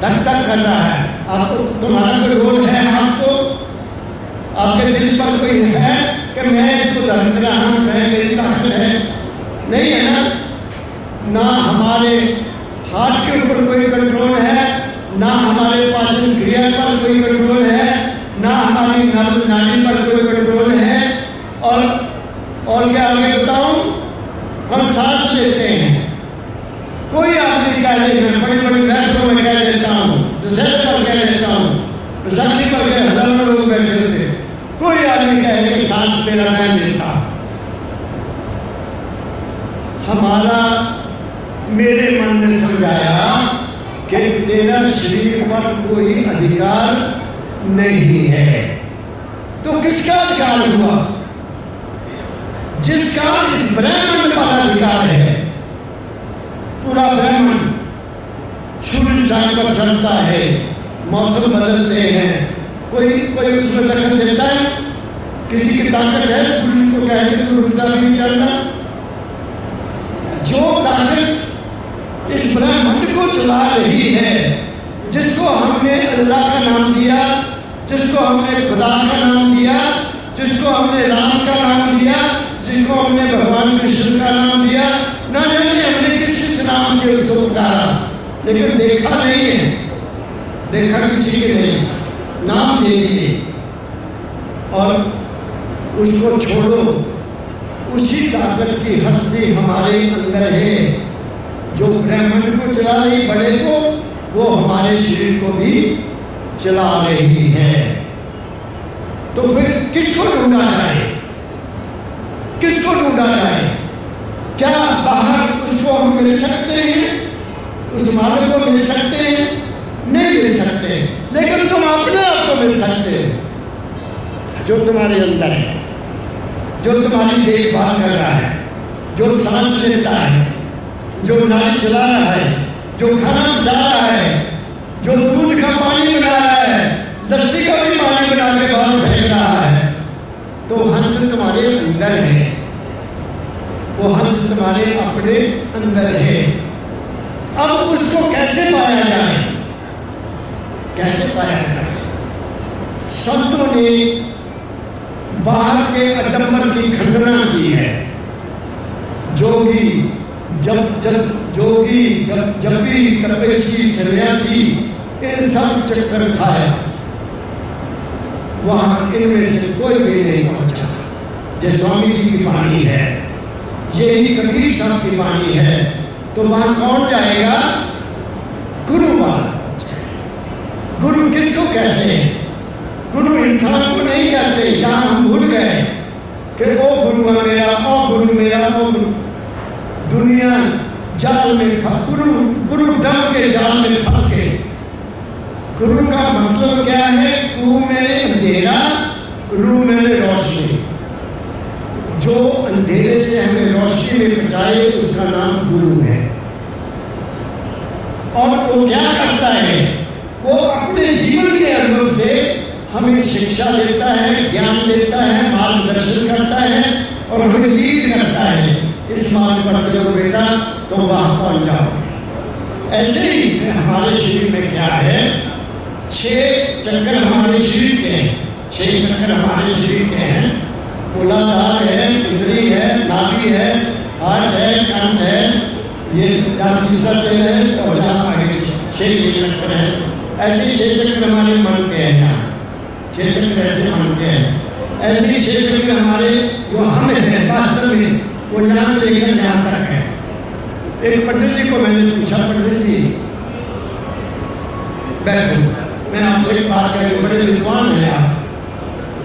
धक धक कर रहा है। आपको तुम्हारा कोई रोल है हार्ट को? आपके दिल पर कोई है? कि मैं इसको धड़क रहा हूँ, मैं मेरी ताकत है। नहीं है ना? ना हमारे हार्ट के ऊपर कोई कंट्रोल है, ना हमारे पाचन क्रिया पर कोई कंट्रोल है, ना हमारी नब्ज नाड़ी पर कोई कंट्रोल है। और और क्या आगे बताऊँ? हम सांस लेते हैं। कोई आदमी कह दे, मैं बड़ी बड़ी बैठकों में कह देता हूँ दशहरे पर कह देता हूँ पर कह हज़ारों लोग बैठे थे कोई आदमी कहे कि सांस मेरा मैं लेता। हमारा मेरे मन ने समझाया कि तेरा शरीर पर कोई अधिकार नहीं है। तो किसका अधिकार हुआ? जिसका इस ब्रह्मांड पर अधिकार है। पूरा ब्रह्मांड सूर्य टाइम पर चलता है, मौसम बदलते हैं, कोई कोई उसमें दखल देता है? किसी की ताकत है सूरज को कह के तुम रुकता नहीं चलना। जो ताकत इस ब्रह्मांड को चला रही है, जिसको हमने अल्लाह का नाम दिया, जिसको हमने खुदा का नाम दिया, जिसको हमने राम का नाम दिया, जिसको हमने भगवान कृष्ण का नाम दिया, ना जाने हमने किस किस नाम के उसको पुकारा। लेकिन देखा नहीं है, देखा किसी के नहीं। नाम दे दिए। और उसको छोड़ो। उसी ताकत की हस्ती हमारे अंदर है। जो ब्राह्मण को चला रही बड़े को, वो हमारे शरीर को भी चला रही है। तो फिर किसको ढूंढा जाए? किसको ढूंढा जाए? क्या बाहर उसको हम मिल सकते हैं? उस मालिक को मिल सकते हैं? नहीं मिल सकते। लेकिन तुम अपने आप को मिल सकते हो, जो तुम्हारे अंदर है। जो तुम्हारी देखभाल कर रहा है, जो सांस लेता है, जो नाली चला रहा है, जो खाना बचा रहा है, जो दूध का पानी बना रहा है, लस्सी का भी पानी बना के बाहर फेंक रहा है तो हंस तुम्हारे अंदर है। वो हंस तुम्हारे अपने अंदर है। अब उसको कैसे पाया जाए? कैसे पाया जाए? संतों ने बाहर के अडम्बर की खंडना की है। जोगी, जब जब, जोगी, जब जब भी तपेसी सन्यासी, इन सब चक्कर खाया वहाँ इनमें से कोई भी नहीं पहुँचा। ये स्वामी जी की वाणी है। यही कबीर साहब की वाणी है। तो वहाँ कौन जाएगा? गुरु वहाँ गुरु किसको कहते हैं? गुरु इंसान को नहीं कहते यहाँ हम भूल गए। कि ओ गुरु मेरा, ओ गुरु मेरा, ओ गुरु। दुनिया जाल में फंस गुरु गुरु डम के जाल में फंस गए गुरु का मतलब क्या है? कु में अंधेरा रू में रोशनी। जो अंधेरे से हमें रोशनी में बचाए, उसका नाम गुरु है। और वो क्या करता है वो अपने जीवन के अनुभव से हमें शिक्षा देता है, ज्ञान देता है, मार्गदर्शन करता है और हमें लीड करता है। इस मार्ग पर चलो बेटा तो वहाँ पहुँच जाओगे। ऐसे ही हमारे शरीर में क्या है? छह चक्कर हमारे शरीर के हैं। छह चक्कर हमारे शरीर के हैं। मूलाधार है, इंद्री है, नाभि है, हाथ है, कंठ है, ये तीसरा तेल है और यहाँ आगे चक्कर है। ऐसे छह चक्कर हमारे मन के हैं यहाँ। छह चक्कर ऐसे मन के हैं। ऐसे ही छह चक्कर हमारे जो हम हैं वास्तव में, वो यहाँ से लेकर यहाँ तक है। एक पंडित जी को मैंने पूछा, पंडित जी, बैठो। मैं आपसे एक बात करेंगे बड़े विद्वान हैं आप।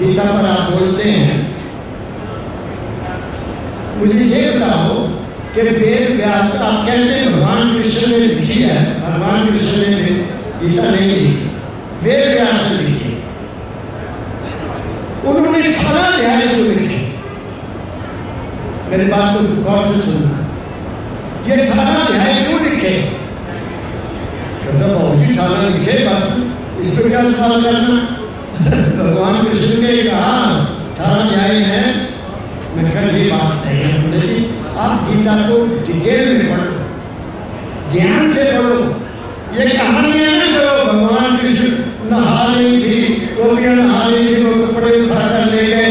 गीता पर आप बोलते हैं। मुझे ये बताओ कि वेद व्यास, आप कहते हैं भगवान कृष्ण ने लिखी है, भगवान कृष्ण ने गीता नहीं लिखी। वेद व्यास ने लिखी। उन्होंने अठारह अध्याय क्यों लिखे मेरी बात को गौर से सुनना। ये अठारह अध्याय क्यों लिखे कहता बहुत ही अठारह लिखे बस। इस पर क्या सवाल करना? (laughs) भगवान कृष्ण ने कहा अठारह अध्याय है। मैं कल ये बात नहीं है पंडित जी। आप गीता को डिटेल में पढ़ो। ध्यान से पढ़ो। ये कहानियाँ ना करो भगवान कृष्ण नहा रही थी। गोपियाँ नहा रही थी कपड़े उठा कर ले गए।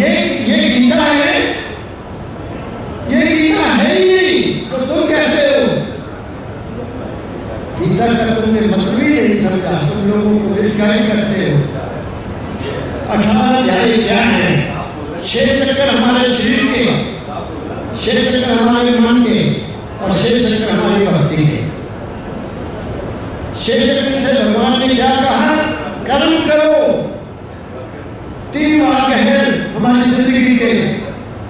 ये ये गीता है। ये गीता है ही नहीं तो तुम कहते हो। गीता का तुमने मतलब ही नहीं समझा। तुम लोगों को मिसगाइड करते हो। अठारह अध्याय क्या है? छह चक्कर हमारे शरीर के, छह चक्कर हमारे मन के, और छह चक्कर हमारी भक्ति के। छह चक्कर से भगवान ने क्या कहा? कर्म करो। तीन मार्ग है हमारी ज़िंदगी के।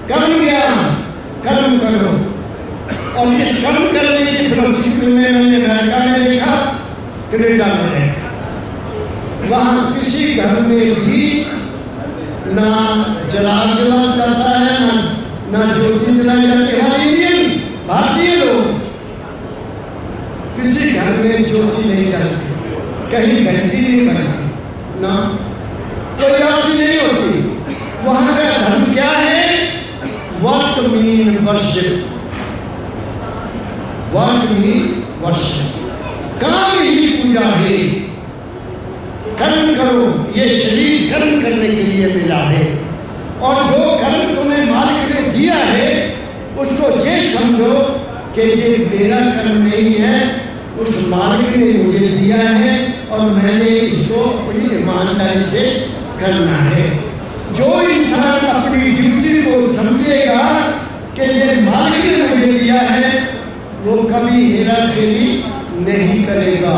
कर्म ज्ञान, कर्म करो। और इस कर्म करने की फिलोसफी में मैंने अमेरिका में देखा, कनेडा में देखा। वहाँ किसी घर में भी ना जलाल जला जाता है, ना ना ज्योति जलाई जाती है। हमारे इंडियन भारतीय लोग किसी घर में ज्योति नहीं जलती, कहीं घंटी नहीं बजती ना? कोई आरती नहीं होती। वहाँ का धर्म क्या है? Work mean worship work mean worship काम ही पूजा है? कर्म करो। ये शरीर कर्म करने के लिए मिला है। और जो कर्म तुम्हें मालिक ने दिया है, उसको ये समझो कि ये मेरा कर्म नहीं है, उस मालिक ने मुझे दिया है। और मैंने इसको अपनी ईमानदारी से करना है। जो इंसान अपनी ड्यूटी को समझेगा कि ये मालिक ने मुझे दिया है, वो कभी हेरा फेरी नहीं करेगा।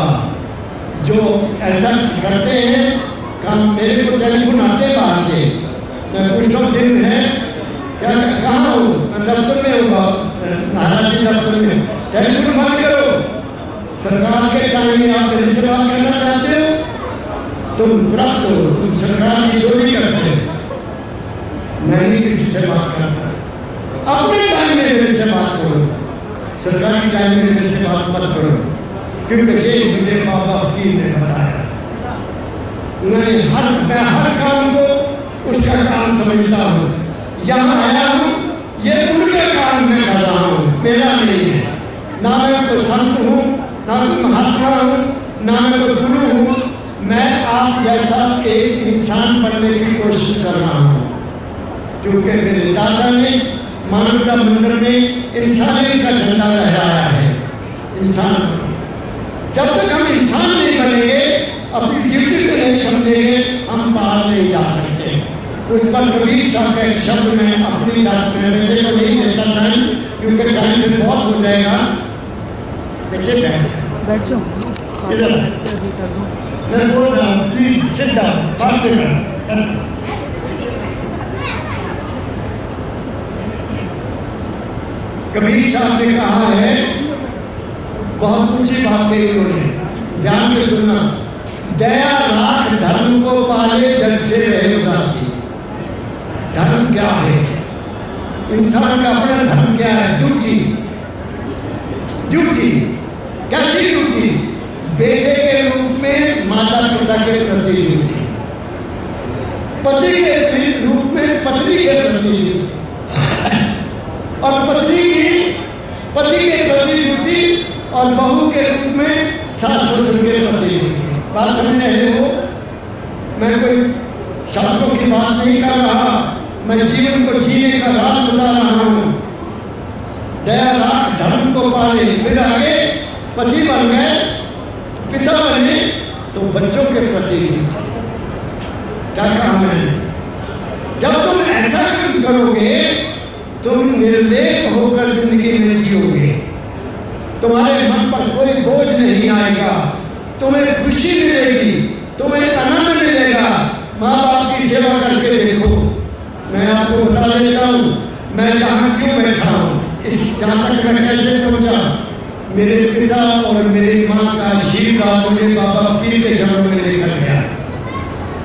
जो ऐसा करते हैं, काम मेरे को टेलीफोन आते बाहर से। मैं पूछता हूँ, दिन है? क्या कहाँ हूँ? मैं दफ्तर में हूँ महाराज जी दफ्तर में। टेलीफोन बंद करो। सरकार के टाइम में आप मेरे से बात करना चाहते हो, तुम प्राप्त हो, तुम सरकार की चोरी करते हो। मैं नहीं किसी से बात करता अपने टाइम में मेरे से बात करो। सरकारी टाइम में मेरे से बात मत करो। क्योंकि ये मुझे बाबा फकीर ने बताया। मैं हर मैं हर काम को उसका काम समझता हूँ। यहाँ आया हूँ, ये उनके काम में कर रहा हूँ। मेरा नहीं है। ना मैं कोई संत हूँ ना महात्मा हूँ ना गुरु मैं आप जैसा एक इंसान बनने की कोशिश कर रहा हूँ। क्योंकि मेरे दादा ने, मानवता मंदिर में इंसानियत का झंडा लहराया है। इंसान, जब तक हम इंसान नहीं बनेंगे, अपनी ड्यूटी को नहीं समझेंगे, हम पार नहीं जा सकते। उस पर कबीर साहब का एक शब्द मैं अपनी बेटे को नहीं देता टाइम क्योंकि टाइम बहुत हो जाएगा। बेटे बैठ बैठ। जाओ इधर मैं बोल प्लीज़ सिट डाउन बात नहीं करना कबीर साहब ने कहा है बहुत ऊँची बात कही उन्होंने। ध्यान से सुनना। दया राख धर्म को पाले जग से रहे उदासी। धर्म क्या है? इंसान का अपना धर्म क्या है? ड्यूटी ड्यूटी कैसी ड्यूटी? बेटे के रूप में माता पिता के प्रति ड्यूटी। पति के रूप में, पत्नी के प्रति ड्यूटी। और पत्नी की, पति के प्रति ड्यूटी और बहू के रूप में सास ससुर के प्रति ड्यूटी। बात समझ रहे हो? मैं कोई शास्त्रों की बात नहीं कर रहा, मैं जीवन को जीने का राज बता रहा हूँ। दया राख धर्म को पाले, फिर आगे पति बन गए, पिता बने तो बच्चों के प्रति क्या कहा मैंने जब तुम ऐसा काम करोगे, तुम निर्लेप होकर ज़िंदगी में जियोगे। तुम्हारे मन पर कोई बोझ नहीं आएगा। तुम्हें खुशी मिलेगी, तुम्हें आनंद मिलेगा। माँ बाप की सेवा करके देखो। मैं आपको बता देता हूँ, मैं यहाँ क्यों बैठा हूँ? इस जहाँ तक मैं कैसे पहुँचा? मेरे पिता और मेरी माँ का आशीर्वाद मुझे बाबा फकीर के चरणों में लेकर गया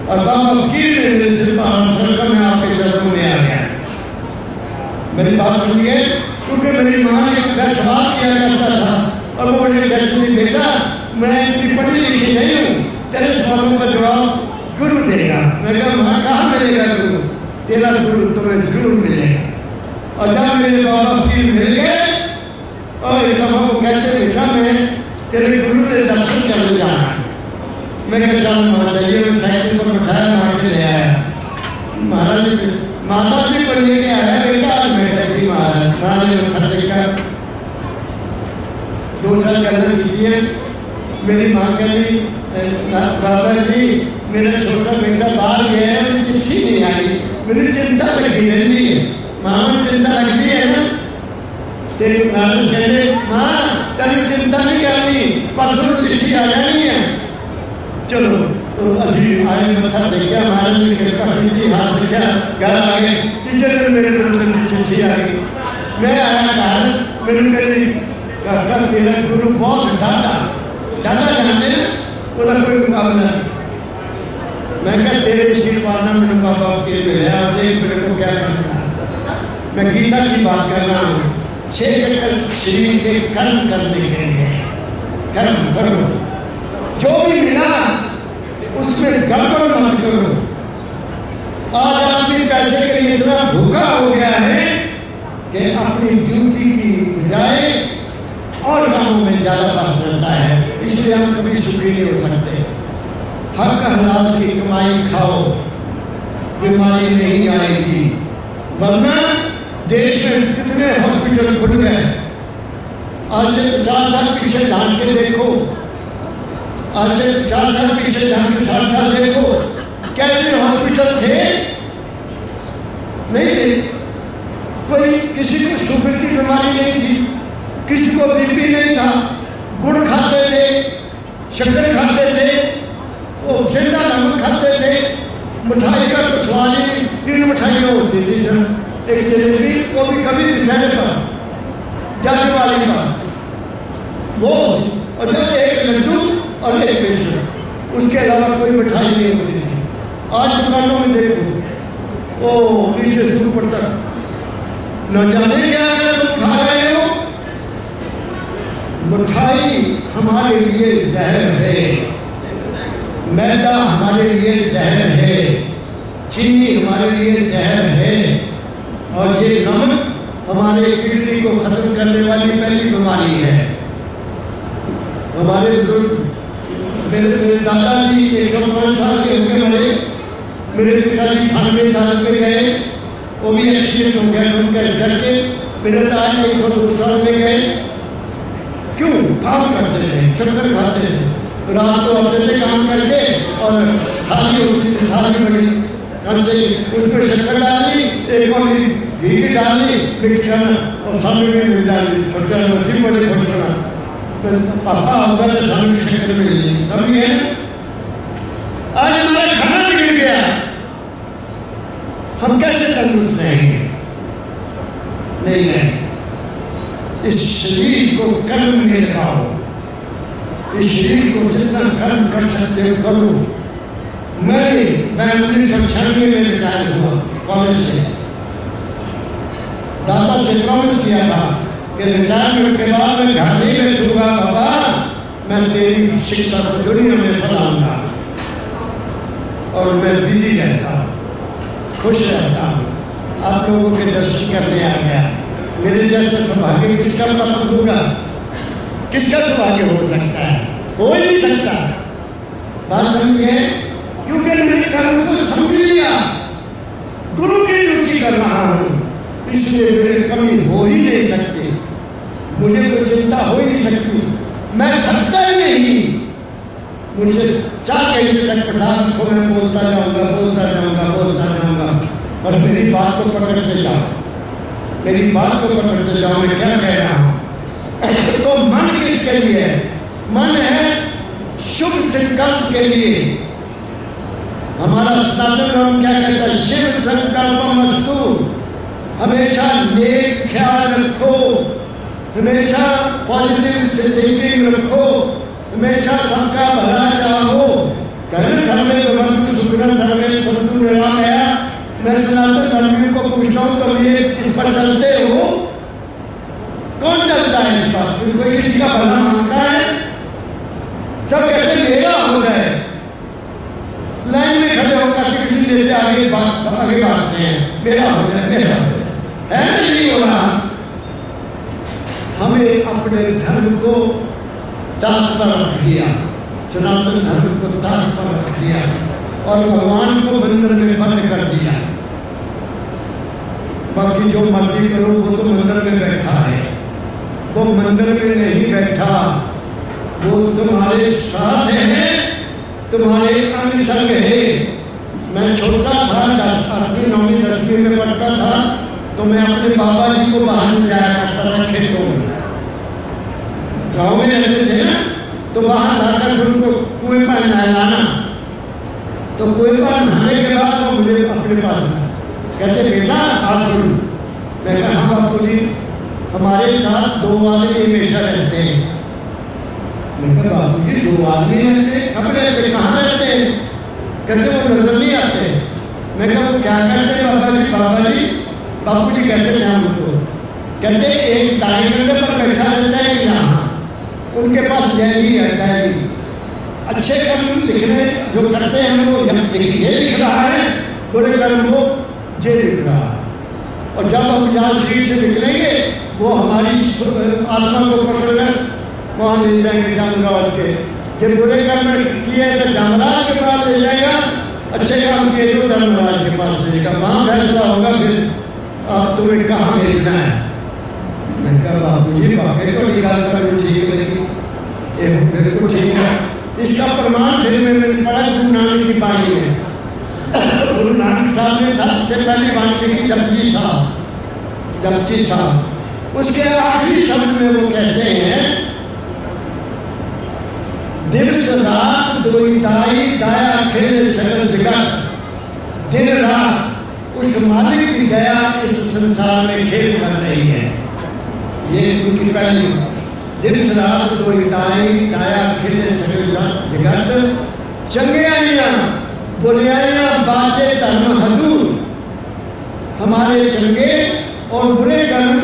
और बाबा फकीर ने मेरे सिर पर हाथ रखकर मैं आपके चरणों में आ गया। मेरी बात सुनिए, क्योंकि मेरी माँ ने मैं सवाल किया करता था और वो मुझे कहती थी, बेटा, मैं इतनी पढ़ी लिखी नहीं हूँ, तेरे सवालों का जवाब गुरु देगा। मैं कहा, माँ, कहाँ मिलेगा गुरु? तेरा गुरु तुम्हें ज़रूर मिलेगा। और जब मेरे बाबा फकीर मिल गए और एक दफ़ा वो कहते बेटा मैं तेरे गुरु के दर्शन करने जा रहा मैं क्या चल, माँ चाहिए मैं साइकिल पर बैठाया, माँ के ले आया महाराज माता जी को लेके आया, बेटा? मैं कहा, जी, महाराज ने मत्था टेका दो साल गलत की है। मेरी माँ कहती बाबा जी, मेरा छोटा बेटा बाहर गया है चिट्ठी नहीं आई। मेरी चिंता लगी रहती है। माँ, चिंता लगती है ना? तेरे महाराज कहते माँ तेरी चिंता नहीं करनी परसों चिट्ठी आ जानी है चलो तो ਅਸੀਂ ਆਏ ਮੱਥਾ ਟੇਕਿਆ ਮਹਾਰਾਜ ਨੇ ਕਿਰਪਾ ਕੀਤੀ ਹੱਥ ਰੱਖਿਆ ਘਰ ਆ ਗਏ ਤੀਜੇ ਦਿਨ ਮੇਰੇ ਕੋਲ ਦੀ ਚਿੱਠੀ ਆ ਗਈ ਮੈਂ ਆਇਆ ਘਰ ਮੈਨੂੰ ਕਹਿੰਦੀ ਕਾਕਾ ਤੇਰਾ ਗੁਰੂ ਬਹੁਤ ਡਾਡਾ ਡਾਡਾ ਜਾਣਦੇ ਨਾ ਉਹਦਾ ਕੋਈ ਮੁਕਾਬਲਾ ਨਹੀਂ ਮੈਂ ਕਿਹਾ तेरे आशीर्वाद ਨਾਲ ਮੈਨੂੰ बाबा के मिला अब देख मेरे को क्या करना मैं गीता की बात कर रहा हूँ छह चक्कर शरीर के कर्म करने के लिए कर्म करो। जो भी मिला, उसमें गड़बड़ मत करो। आज आदमी पैसे के लिए इतना भूखा हो गया है कि अपनी ड्यूटी की बजाय और कामों में ज़्यादा व्यस्त रहता है। इसलिए हम कभी सुखी नहीं हो सकते। हक हलाल की कमाई खाओ। बीमारी नहीं आएगी। वरना देश कितने हॉस्पिटल खुल गए? आज से पचास साल पीछे झाँक के देखो। आज से चार साल पीछे जान के सात साल देखो। कैसे हॉस्पिटल थे? नहीं थे। कोई किसी को शुगर की बीमारी नहीं थी। किसी को बीपी नहीं था। गुड़ खाते थे, शक्कर खाते थे, वो ज़िंदा नमक खाते थे। मिठाई का तो स्वाद ही तीन मिठाइयाँ होती थी, सर। एक जलेबी वो भी कभी दशहरे पर जाने वाली पर वो और जब एक लड्डू और एक बेसन, उसके अलावा कोई मिठाई नहीं होती थी। आज दुकानों में देखो। ओ, नीचे से ऊपर तक न जाने क्या तुम खा रहे हो? मिठाई हमारे लिए जहर है। मैदा हमारे लिए जहर है। चीनी हमारे लिए जहर है। और ये नमक हमारे किडनी को खत्म करने वाली पहली बीमारी है। हमारे मेरे मेरे दादाजी एक सौ पाँच साल के होके मरे, मेरे पिताजी अठानवे साल में गए, वो भी एक्सीडेंट हो गया था उनका इस करके मेरे दादा एक सौ दो साल में गए। क्यों? काम करते थे शक्कर खाते थे। रात को आते थे काम करके और थाली होती थी, थाली बड़ी। से उसमें शक्कर डाली एक और घी की डाली मिक्स करना और सामने में मिल जाती। छोटे नसीब बड़े खुश पापा होगा तो सामने शक्कर मिल जाएगी। समझ गए? आज हमारा खाना बिगड़ गया। हम कैसे तंदुरुस्त रहेंगे? नहीं रहेंगे इस शरीर को कर्म में लगाओ। इस शरीर को जितना कर्म कर सकते हो करो। मैं मैं उन्नीस सौ छियानवे में रिटायर हुआ कॉलेज से। दादा से प्रॉमिस किया था कि रिटायरमेंट के बाद मैं घर नहीं बैठूँगा बाबा मैं तेरी शिक्षा को दुनिया में फैलाऊँगा। और मैं बिज़ी रहता हूँ, खुश रहता हूँ। आप लोगों के दर्शन करने आ गया। मेरे जैसा सौभाग्य किसका प्राप्त होगा? किसका सौभाग्य हो सकता है? हो ही नहीं सकता। बात समझिए क्योंकि मैंने कर्म को समझ लिया। गुरु की रुचि कर रहा हूँ। इसलिए मेरे कमी हो ही नहीं सकती। मुझे कोई चिंता हो ही नहीं सकती। मैं थकता ही नहीं। मुझे चार घंटे तक पठा रखो मैं बोलता जाऊँगा बोलता जाऊँगा बोलता जाऊँगा। और मेरी बात को पकड़ते जाओ। मेरी बात को पकड़ते जाओ, मैं क्या कह रहा हूँ? तो मन किसके लिए? मन है शुभ संकल्प के लिए। हमारा सनातन धर्म क्या कहता है? शिव संकल्प मस्तु हमेशा नेक ख्याल रखो। हमेशा पॉजिटिव से थिंकिंग रखो। हमेशा सबका भला चाहो। कहने सर्वे भगवंतु सुखना सर्वे संतु निरामया। मैं सनातन धर्मियों को पूछता हूँ, तुम ये इस पर चलते हो? कौन चलता है इस पर कोई किसी का भला माँगता है? सब कहते मेरा लाइन में खड़े होकर टिकट लेते, आगे आगे भागते हैं। मेरा हो जाए मेरा है। नहीं हो रहा हमें अपने धर्म को ताक पर रख दिया। सनातन धर्म को ताक पर रख दिया। और भगवान को मंदिर में बंद कर दिया। बाकी जो मर्ज़ी करो, वो तो मंदिर में बैठा है। वो मंदिर में नहीं बैठा। वो तुम्हारे साथ है। तुम्हारे अंग संग है। मैं छोटा था, दस, आठवीं, नौवीं, दसवीं में पढ़ता था तो मैं अपने बाबा जी को बाहर जाया करता था खेतों में। गाँव में रहते थे ना तो बाहर लाकर फिर उनको कुएँ पर नहलाना। तो कुएँ पर नहाने के बाद वो मुझे अपने पास कहते, बेटा आज सुन मैं कहा हाँ बापू जी हमारे साथ दो आदमी हमेशा रहते हैं। मैं कहा बापू जी दो आदमी रहते कब रहते कहाँ रहते कहते वो नज़र नहीं आते। मैं कहा क्या करते बाबा जी? बाबा जी बापू जी कहते थे हमको कहते एक दाएँ कंधे पर बैठा रहता है यहाँ। उनके पास डायरी है डायरी अच्छे कर्म लिखने जो करते हैं वो ये लिख रहा है बुरे कर्म वो ये लिख रहा है। और जब हम यहाँ शरीर से निकलेंगे, वो हमारी आत्मा को पकड़कर वहाँ ले जाएँगे जामराज के। जब बुरे कर्म किए तो जामराज के पास ले जाएगा। अच्छे काम किए तो धर्मराज के पास ले जाएगा। वहाँ फैसला होगा फिर। आप तुम्हें कहाँ भेजना है? मैं कहा, बाबू जी वाकई तो निकाल कर ठीक लगी। ये बिल्कुल ठीक है इसका प्रमाण फिर मैंने पढ़ा गुरु नानक की बाणी में। गुरु नानक साहब ने सबसे पहली बाणी लिखी, जपजी साहब। जपजी साहब। उसके आखिरी शब्द में वो कहते हैं दिवस रात दुईताई दया खेले सगल जगत। दिन रात उस मालिक की दया इस संसार में खेल कर रही है। ये उनकी पहली। दिवस रात दुईताई दया खेले सगल जगत। चंगियाइयाँ, बुराइयाँ बाजे धर्म हदू हमारे चंगे और बुरे कर्म,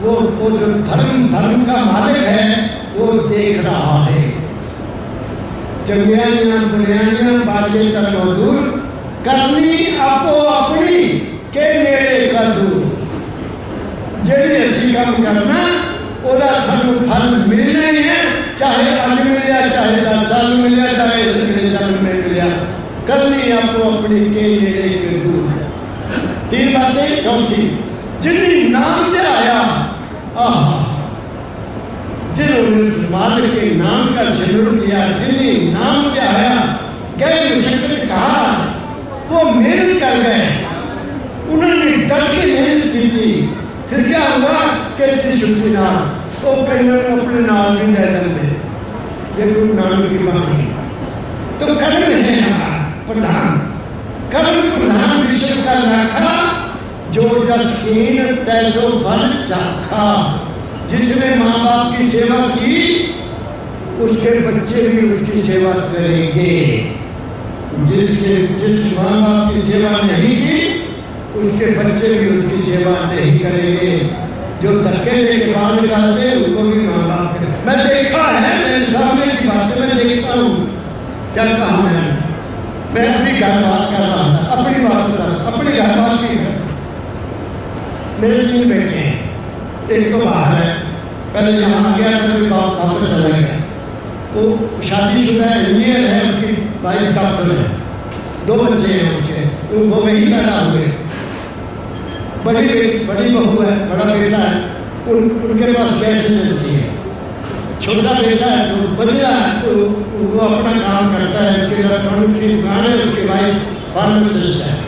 वो वो जो धर्म धर्म का मालिक है, वो देख रहा है। जग्ञानिनां पुण्यानिनां बाचे तनो दूर। करनी आपो अपनी के मेरे का दूर। जेडी ऐसी काम करना ओदा थानू फल मिलना ही है, चाहे अज मिलया चाहे दस साल मिलया चाहे अगले जन्म में मिलया करनी आपो अपनी के मेरे के दूर। तीन बातें, चौथी, जिन्हें नाम से आया, आहा। जिन्होंने मालिक के नाम का सिमरन किया, जिन्हें नाम से आया? गए मुशक्कत कहा, वो मेहनत कर गए उन्होंने डट के मेहनत की थी। फिर क्या हुआ? कहती छुट्टी ना वो कई अपने नाम भी ले लेते ये गुरु नानक की बात तो कर्म है हमारा प्रधान। कर्म प्रधान विश्व का राखा जो जस कीन तैसो फल चाखा। जिसने माँ बाप की सेवा की, उसके बच्चे भी उसकी सेवा करेंगे। जिसके, जिस माँ बाप की सेवा नहीं की, उसके बच्चे भी उसकी सेवा नहीं करेंगे। जो धक्के लेके बाहर निकालते हैं, उनको भी माँ बाप मैं देखा है, मेरे सामने की बातें मैं देखता हूँ। क्या कहा मैंने मैं अपनी घर बात कर रहा था, अपनी बात बता अपनी घर बात की मेरे तीन बेटे हैं। एक तो बाहर है। पहले यहाँ आ गया था फिर वापस चला गया। वो शादीशुदा इंजीनियर है, उसकी वाइफ डॉक्टर है। दो बच्चे हैं उसके। वो वही पैदा हुए। बड़ी बेटी बड़ी बहू है, बड़ा बेटा है। उन उनके पास गैस एजेंसी है। छोटा बेटा है तो बचला है। तो वो अपना काम करता है, इसके इलेक्ट्रॉनिक की दुकान है, उसकी वाइफ फार्मासिस्ट है।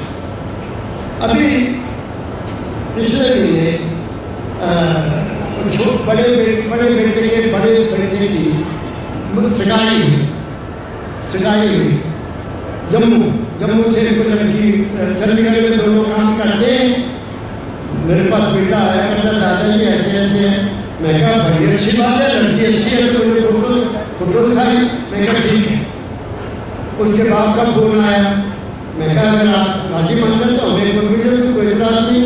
अभी पिछले महीने बड़े बड़े बेटे के बड़े बेटे की सगाई हुई जम्मू जम्मू से कोई लड़की चंडीगढ़ में दोनों काम करते मेरे पास बेटा आया करता दादाजी ऐसे ऐसे है। मैं कहा, बड़ी अच्छी बात है, लड़की अच्छी है तो मुझे फ़ोटो फ़ोटो दिखाई? मैं कहा, ठीक है। उसके बाप का फ़ोन आया। मैं कहा, अगर आप राज़ी मंदिर तो हमें तो कोई इतराज नहीं।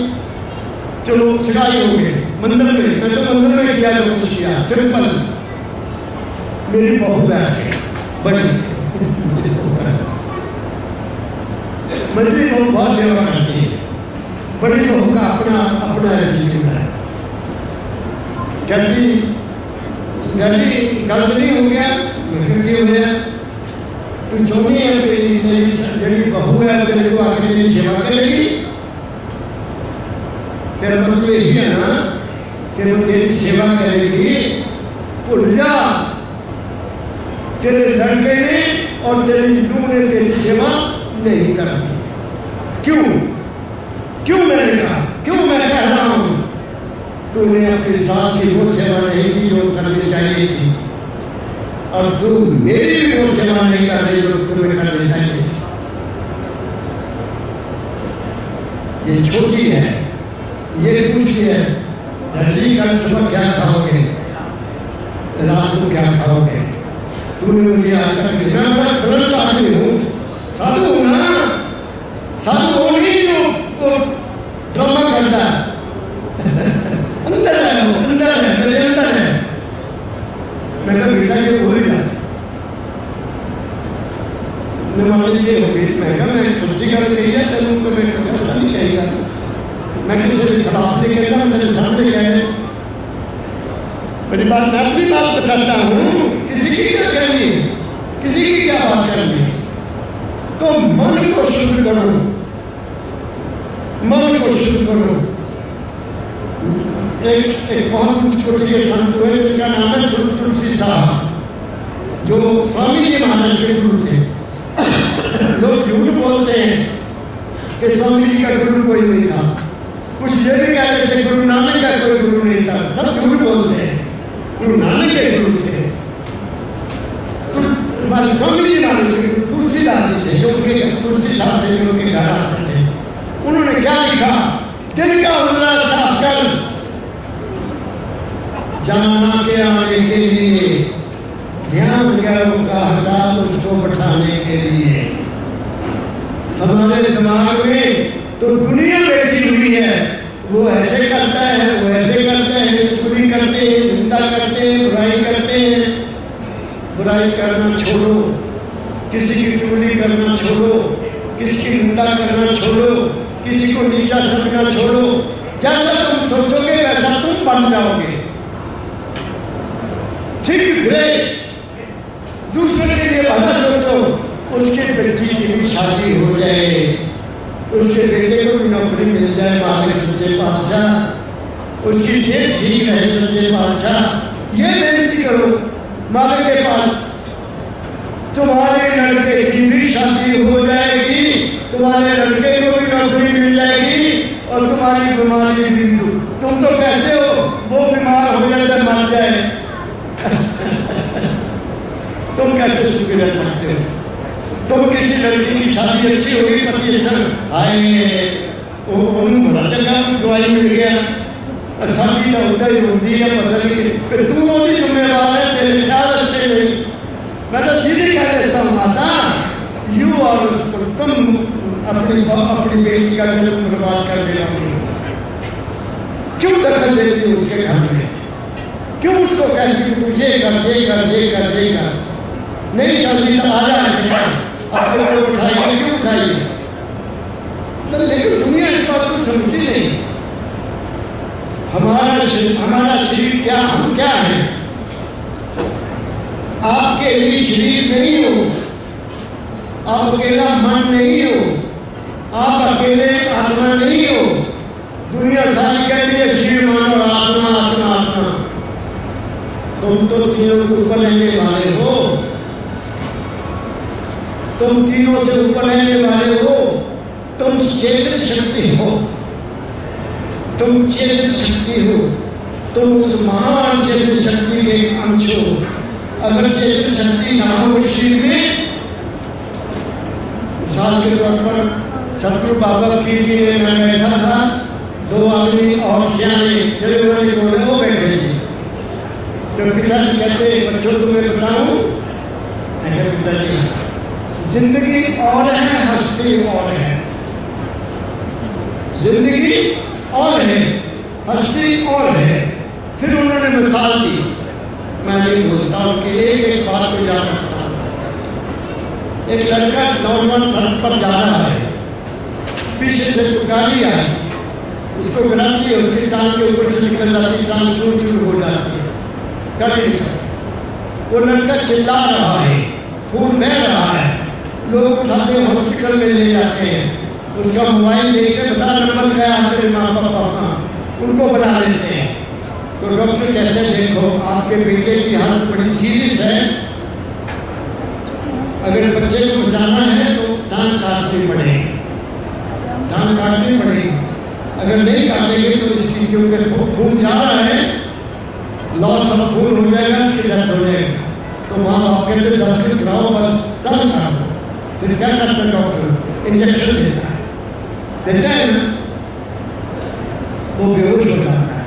चलो सिखाई हो गए मंदिर में मैं तो मंदिर में किया जो कुछ किया। सिंपल मेरी बहू बैठ गई बड़ी मछली बहू बहुत सेवा करती है। बड़ी बहू का अपना अपना एटीट्यूड है। कहती कहती, गलत नहीं हो गया मैं क्यों हो गया? तू चाहती है तेरी तेरी जड़ी बहू है, तेरे को आके तेरी सेवा करेगी? तेरा मतलब यही है ना वो तेरी सेवा करेगी। भूल जा। तेरे लड़के ने और तेरे नूह ने तेरी सेवा नहीं करनी क्यों? क्यों मैंने कहा? क्यों मैं कह रहा हूँ? तूने अपनी सास की वो सेवा नहीं की जो करनी चाहिए थी। और तू मेरी भी वो सेवा नहीं कर रही जो तुम्हें करनी चाहिए थी। ये छोटी है, ये पूछती है दर्जी, कल सुबह क्या खाओगे? रात को क्या खाओगे? तूने मुझे आकर मैं बड़ा गलत आदमी हूँ। साधु हूँ ना? साधु वो नहीं जो वो ड्रामा करता अंदर है वो, अंदर है, मेरे अंदर है। मैं कहा बेटा ये कोई ना मान लीजिए हो गई मैं कहा मैं सच्ची गल कही है तेन को मैं गलत नहीं कही मैं किसी के खिलाफ नहीं कहता मैं तेरे सामने कह मेरी बात, मैं अपनी बात बताता हूँ। किसी की क्या कहनी किसी की क्या बात करनी तो मन को शुद्ध करो। मन को शुद्ध करो। एक एक बहुत के संत हुए, जिनका नाम है सुर तुलसी साहब, जो स्वामी जी महाराज के गुरु थे। लोग झूठ बोलते हैं कि स्वामी जी का गुरु कोई नहीं था। कुछ ये भी कहते थे, गुरु नानक का कोई गुरु नहीं था। सब झूठ बोलते हैं। गुरु नानक के गुरु थे। महाराज तुलसीदास जी थे, जो उनके तुलसी साहब थे, जो उनके घर आते थे। उन्होंने क्या लिखा? दिल का उजला साफ़ कर जाना के आने के लिए। ध्यान गैरों का हटा उसको बैठाने के लिए। हमारे दिमाग में तो दुनिया बैठी हुई है वो ऐसे करता है वो ऐसे करते हैं चुगली करते हैं निंदा करते हैं बुराई करते हैं बुराई करना छोड़ो किसी की चुगली करना छोड़ो किसी की निंदा करना छोड़ो किसी को नीचा समझना छोड़ो जैसा तुम सोचोगे वैसा तुम बन जाओगे? ठीक ग्रेट दूसरे के लिए भला सोचो, उसके बच्ची की भी शादी हो जाए। उसके बेटे को भी नौकरी मिल जाए, मालिक सच्चे पातशाह उसकी सेहत ठीक रहे सच्चे पातशाह ये बेनती करो, मालिक के पास, तुम्हारे लड़के की भी शादी हो जाएगी, तुम्हारे लड़के को भी नौकरी मिल जाएगी, और तुम्हारी बीमारी भी तुम तो कहते हो वो बीमार हो जाए मर जाए तुम कैसे सुखी रह सकते हो तुम किसी लड़की की शादी अच्छी होगी पति अच्छा आए ਉਹਨੂੰ ਬੜਾ ਚੰਗਾ ਜਵਾਈ ਮਿਲ ਗਿਆ शादी तो उदा ही होती है पता नहीं फिर तू ਉਹਦੀ ਜ਼ਿੰਮੇਵਾਰ है तेरे ख्याल अच्छे नहीं मैं तो सीधे कह देता हूँ माता यू और तुम अपनी अपनी बेटी का जन्म बर्बाद कर देना क्यों दखल देती हो उसके घर में क्यों उसको कहती कि तू ये कर ये कर ये कर ये कर? नहीं चलती तो आ जा अपने को उठाइए क्यों उठाइए। लेकिन दुनिया इस बात को समझती नहीं। हमारा शरीर हमारा शरीर क्या, हम क्या है? आपके लिए शरीर नहीं हो। आप अकेला मन नहीं हो। आप अकेले आत्मा नहीं हो। दुनिया सारी कहती है शरीर मानो आत्मा आत्मा आत्मा। तुम तो तीनों के ऊपर रहने वाले हो। तुम तीनों से ऊपर रहने वाले हो। तुम चेतन शक्ति हो। तुम चेतन शक्ति हो। तुम उस महान चेतन शक्ति के अंश हो। अगर चेतन शक्ति ना हो शरीर में मिसाल के तौर पर सतगुरु बाबा की जी ने, मैं बैठा था दो आदमी और सियाने जड़े उन्होंने बोले वो बैठे थे। तो पिताजी कहते बच्चों, तुम्हें बताऊँ? मैं पिताजी, ज़िंदगी और है, हस्ती और है। ज़िंदगी और है, हस्ती और है। फिर उन्होंने मिसाल दी। मैं ये बोलता हूँ कि एक एक बात को याद रखता हूँ। एक लड़का नौजवान सड़क पर जा रहा है। पीछे से गाड़ी आई। उसको गिराती है, उसकी टांग के ऊपर से निकल जाती है, टांग चूर चूर हो जाती है। गाड़ी निकल वो लड़का चिल्ला रहा है, खून बह रहा है। लोग उठाते हैं हॉस्पिटल में ले जाते हैं। उसका मोबाइल देखते बता नंबर क्या तेरे माँ पापा उनको बना लेते हैं। तो डॉक्टर कहते हैं, देखो, आपके बेटे की हालत बड़ी सीरियस है। अगर बच्चे को बचाना है तो टांग काटनी पड़ेगी। टांग काटनी पड़ेगी। अगर नहीं काटेंगे तो इसकी क्योंकि खून जा रहा है। लॉस ऑफ़ खून हो जाएगा, इसकी डेथ हो जाएगी। तो माँ बाप कहते दस दिन कराओ, बस टांग काटो फिर क्या करता है डॉक्टर इंजेक्शन देता है। देता है वो बेहोश हो जाता है।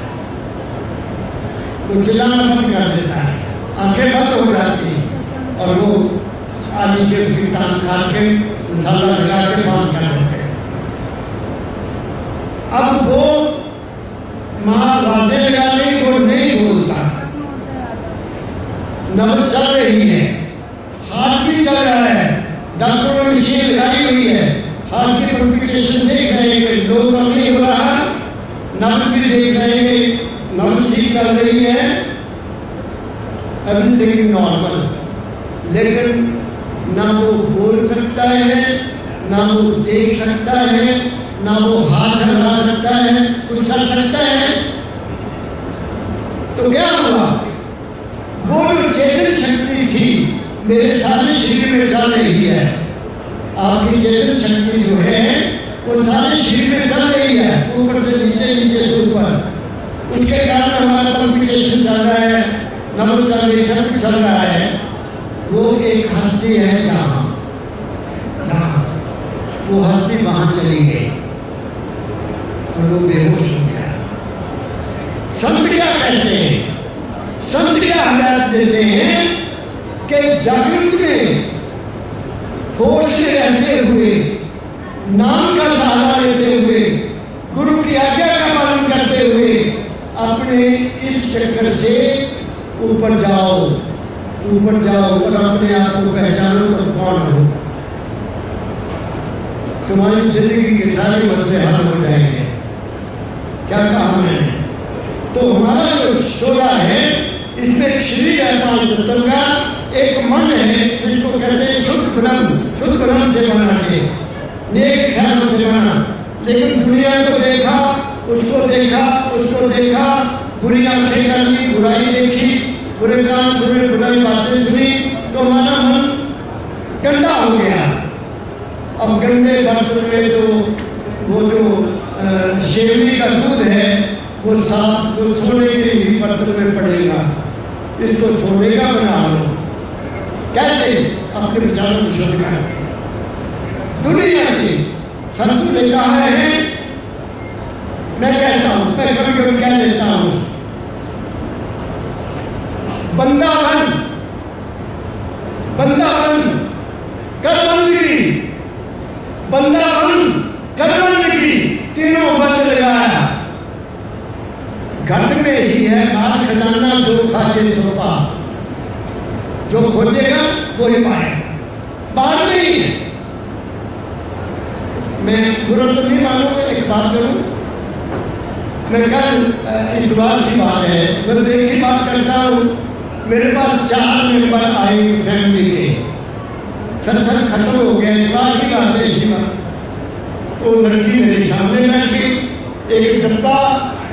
वो चिल्लाना बंद कर देता है। आँखें बंद हो जाती हैं। और वो आदि से उसकी टांग काट के मसाला लगा के बाँध कर देते हैं। अब वो माँ लगा रही वो नहीं बोलता। नब्ज चल रही है, हाथ भी चल रहा है, डॉक्टरों ने मशीन लगाई हुई है हार्ट की पल्पिटेशन देख रहे हैं कि लो तो नहीं हो रहा नब्ज भी देख रहे हैं कि नब्ज ठीक चल रही है एवरीथिंग नॉर्मल लेकिन ना वो बोल सकता है, ना वो देख सकता है ना वो हाथ लगा सकता है, कुछ कर सकता है। तो क्या हुआ? वो जो चेतन शक्ति थी, मेरे सारे शरीर में चल रही है। आपकी चेतन शक्ति जो है, वो सारे शरीर में चल रही है, ऊपर से नीचे नीचे से ऊपर। उसके कारण हमारा कॉम्पिटिशन चल रहा है नमक चल रही, सब कुछ चल रहा है। वो एक हस्ती है जहाँ जहाँ वो हस्ती वहाँ चली गई। वो बेहोश हो गया। संत क्या कहते हैं? संत क्या हदायत देते हैं कि जागृत में होश में रहते हुए, नाम का सहारा लेते हुए, गुरु की आज्ञा का पालन करते हुए अपने इस चक्कर से ऊपर जाओ ऊपर जाओ और अपने आप को पहचानो तो कौन हो? तुम्हारी ज़िंदगी के सारे मसले हल हो जाएँगे। क्या कहा मैंने तो हमारा जो शोरा है, इसमें शरीर है तत्व का एक मन है, जिसको कहते हैं शुद्ध ब्रह्म शुद्ध ब्रह्म से बना के। नेक ख्याल से बना। लेकिन दुनिया को देखा, उसको देखा उसको देखा, बुरी आँखें कर ली बुराई देखी, बुरे काम सुने, बुराई बातें सुनी तो हमारा मन गंदा हो गया। अब गंदे बर्तन में तो वो जो शेवनी का दूध है, वो साफ़, वो सोने के ही बर्तन में पड़ेगा। इसको सोने का बना लो। कैसे? अपने विचारों को शुद्ध कर दुनिया के संतु ने कहा है, मैं कहता हूँ, मैं कभी कभी कह लेता हूँ बंदा बन बंदा बन कर्मंदगी बंदा बन कर्मंदगी। तीनों बंद लगाया। घट में ही है माल खजाना जो खाजे सोपा। जो खोजेगा वो ही पाएगा। बाहर नहीं है मैं बुरा तो नहीं मानूँगा, एक बात करूँ। मैं कल इतवार की बात है। मैं देख की बात करता हूँ। मेरे पास चार मेंबर आए फैमिली के। सत्संग खत्म हो गया, इतवार की बात है, इसी बात। तो लड़की मेरे सामने बैठ गई। एक डब्बा,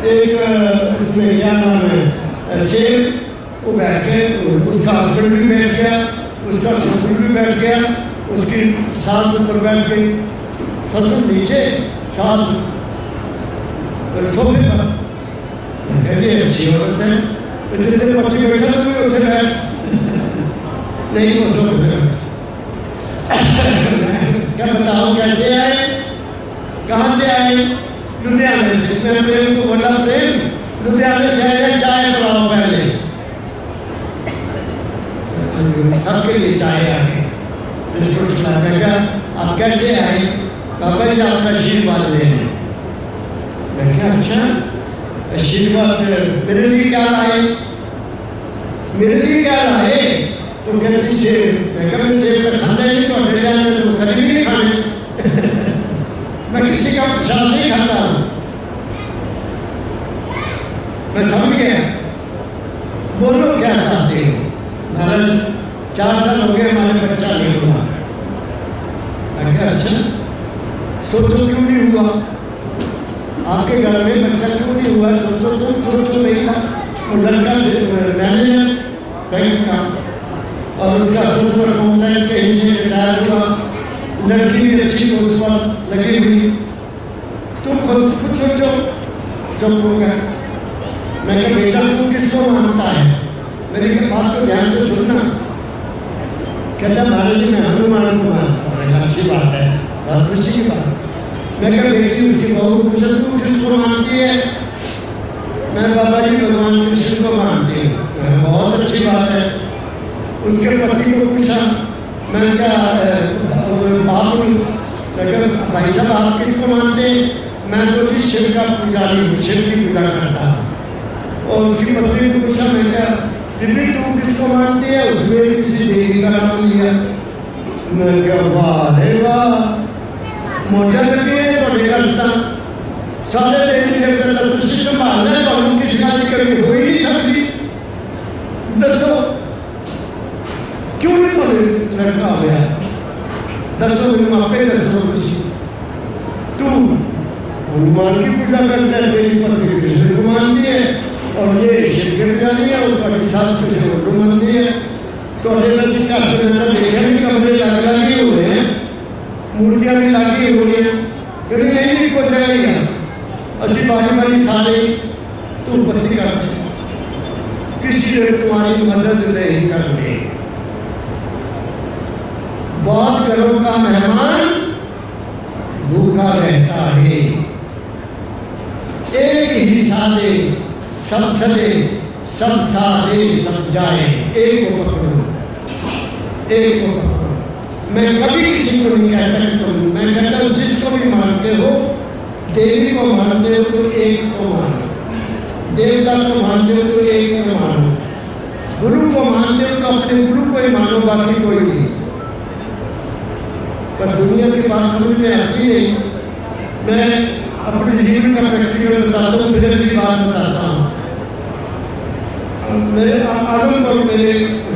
एक इसमें क्या नाम है सेब, वो बैठ गए। उसका हस्बैंड भी बैठ गया, उसका ससुर भी बैठ गया, उसकी सास ऊपर बैठ गई। ससुर नीचे, सास सोफे पर। कहते अच्छी औरत है। तो जितने पति बैठा तो भी उठे बैठ। नहीं वो सोफे पे (laughs) क्या बताओ कैसे आए? कहाँ से आए? लुधियाने से। मैं प्रेम को बोला प्रेम। लुधियाने से आए चाय बनाओ पहले। सबके लिए चाय आ गई। बिस्कुट खिला। मैं कहा, आप कैसे आए? बाबा जी, आपका आशीर्वाद लेने। मैं क्या अच्छा आशीर्वाद मेरे लिए क्या लाए? मेरे लिए क्या लाए? तो कहती, सेब। मैं कभी सेब का खाते नहीं तो मेरे जाने तो कभी भी नहीं खाने मैं किसी का प्रसाद नहीं खाता मैं समझ गया। बोलो क्या चाहते हो? महाराज, चार साल हो गए हमारे बच्चा नहीं हुआ। क्या अच्छा सोचो क्यों नहीं हुआ? आपके घर में बच्चा क्यों नहीं हुआ? सोचो तुम सोचो नहीं था। वो लड़का मैनेजर, बैंक का। और उसका ससुर अकाउंटेंट कहीं से रिटायर हुआ। लड़की भी अच्छी उस पर लगी हुई तुम खुद खुद सोचो हो गया मैं क्या बेटा तू किसको मानता है? मेरी बात को ध्यान से सुनना। कहता महाराज जी, मैं हनुमान को मानता हूँ अच्छी बात है, बहुत खुशी की बात मैं क्या बेटी, उसकी बहू पूछा, तू किसको मानती है? मैं बाबा जी, भगवान कृष्ण को मानती हूँ। बहुत अच्छी बात है। उसके पति को पूछा, मैं क्या बाप भाई साहब, आप किसको मानते मैं तो जी शिव का पूजा पुजारी हूँ शिव की पूजा करता हूँ। और उसकी पत्नी ने पूछा, मैं क्या दिल्ली तू किसको मानती है? उसमें किसी देवी का नाम लिया। मैं क्या, वाह रे वाह मोटा तो देखा करता सारे देश के अंदर तो तुलसी संभालना तो हम किसी उनकी शिकायत कमी हो ही नहीं सकती। दसो, क्यों नहीं थोड़े लड़का हो गया दसो, मेरे मापे दसो तुलसी तू हनुमान की पूजा करता है, तेरी पत्नी कृष्ण को मानती है। और ये शिव के पुजारी है, और तुम्हारी सास कृष्ण को मानती है। तो वैसे घर से देखा नहीं, कमरे लग लगे हुए हैं। मूर्तियाँ भी लगी हुई हैं। कभी नहीं कुछ रहेगा असि बारी बारी सारे तू बत्ती करते हैं। किसी ने तुम्हारी मदद नहीं करनी। बहुत घरों का मेहमान, भूखा रहता है। एक ही सादे सब सदे, सब साधे, सब जाए। एक को पकड़ो। एक को पकड़ो। मैं कभी किसी को नहीं कहता कि तुम, मैं कहता हूँ, जिसको भी मानते हो, देवी को मानते हो तो एक को मानो। देवता को मानते हो तो एक को मानो। गुरु को मानते हो तो अपने गुरु को ही मानो, बाकी कोई नहीं। पर दुनिया की बात समझ में आती नहीं। मैं अपने जीवन का प्रैक्टिकल बताता हूँ फिर अगली बात बताता हूँ। मेरे आदमपुर मेरे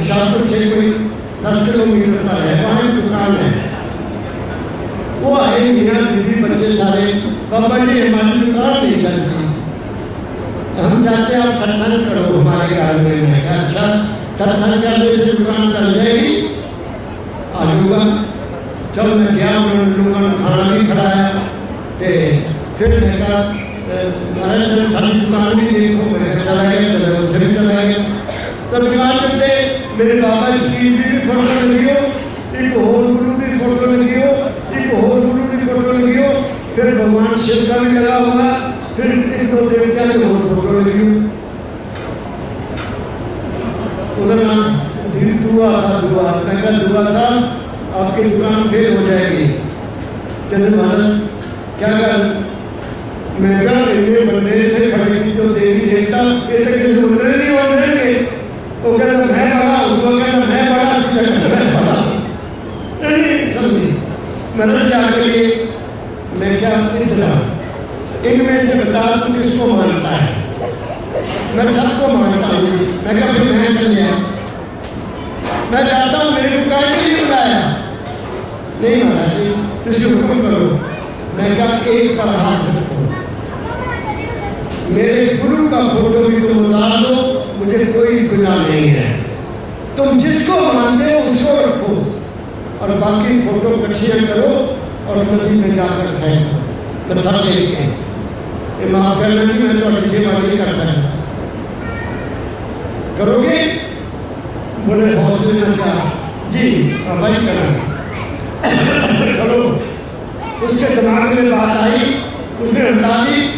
शाहपुर से कोई दस किलोमीटर पर है, वहाँ एक दुकान है। वो आए मियाँ बीबी बच्चे सारे बाबा जी, हमारी दुकान नहीं चलती। हम चाहते हैं आप सत्संग करो हमारे घर में। मैं अच्छा सत्संग करने से दुकान चल जाएगी? आ जाऊँगा जब मैं गया, उन्होंने लोगों ने खाना भी खिलाया। तो फिर कहा महाराज चल सारी दुकान भी देखो मैं चला गया, चलो उधर भी चला गया। तो दुकान के मेरे बाबा जी की भी फ़ोटो लगी हो, एक होर गुरु की फ़ोटो लगी हो, एक होर गुरु की फ़ोटो लगी हो, फिर भगवान शिव का भी लगा हुआ, फिर एक दो देवता की होर फ़ोटो लगी हो। उधर नाम दुआ था, दुआ, मैं दुआ साहब, आपकी दुकान फेल हो जाएगी। कहते, महाराज, क्या कर मैं कहा इतने बंदे थे खड़े की तो देवी देवता ये तक मंदिर नहीं होंगे वो कहता, मैं बड़ा वो कहता, मैं बड़ा तू कहता, मैं बड़ा नहीं समझी मैंने क्या करिए मैं क्या इधर इनमें से बता तू किसको मानता है? मैं सबको मानता हूँ। मैं फिर मैं चल गया। मैं चाहता हूँ मेरे को कहा नहीं बुलाया। नहीं महाराज जी, तुझे हुक्म करो। मैं क्या एक पर हाथ रखो? मेरे गुरु का फ़ोटो भी तुम उतार दो, मुझे कोई गुनाह नहीं है। तुम जिसको मानते हो, उसको रखो। और बाकी फ़ोटो कठिया करो और नदी में जाकर फेंक दो। मत्था टेक के ये माफ़ करना कि मैं थोड़ी सेवा नहीं कर सकता। करोगे? बोले, हौसले में क्या? जी भाई करा (coughs) चलो। उसके दिमाग में बात आई, उसने हटा दी।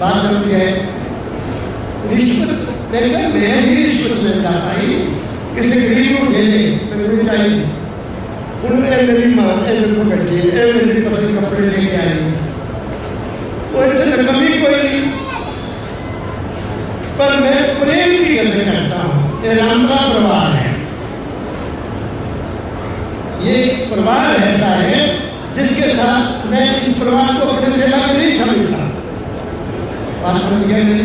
बात समझ गए रिश्वत मैं कहा मैं भी रिश्वत लेता भाई। किसी गरीब को दे दे तेरे को चाहिए। उन्होंने मेरी माँ ए देखो बैठी है मेरी पत्नी कपड़े लेके आई वो इतने कमी कोई नहीं। पर मैं प्रेम की गल करता हूँ। ये राम का परिवार है। ये परिवार ऐसा है जिसके साथ मैं इस परिवार को अपने से अलग नहीं समझता। बात समझ गए मेरी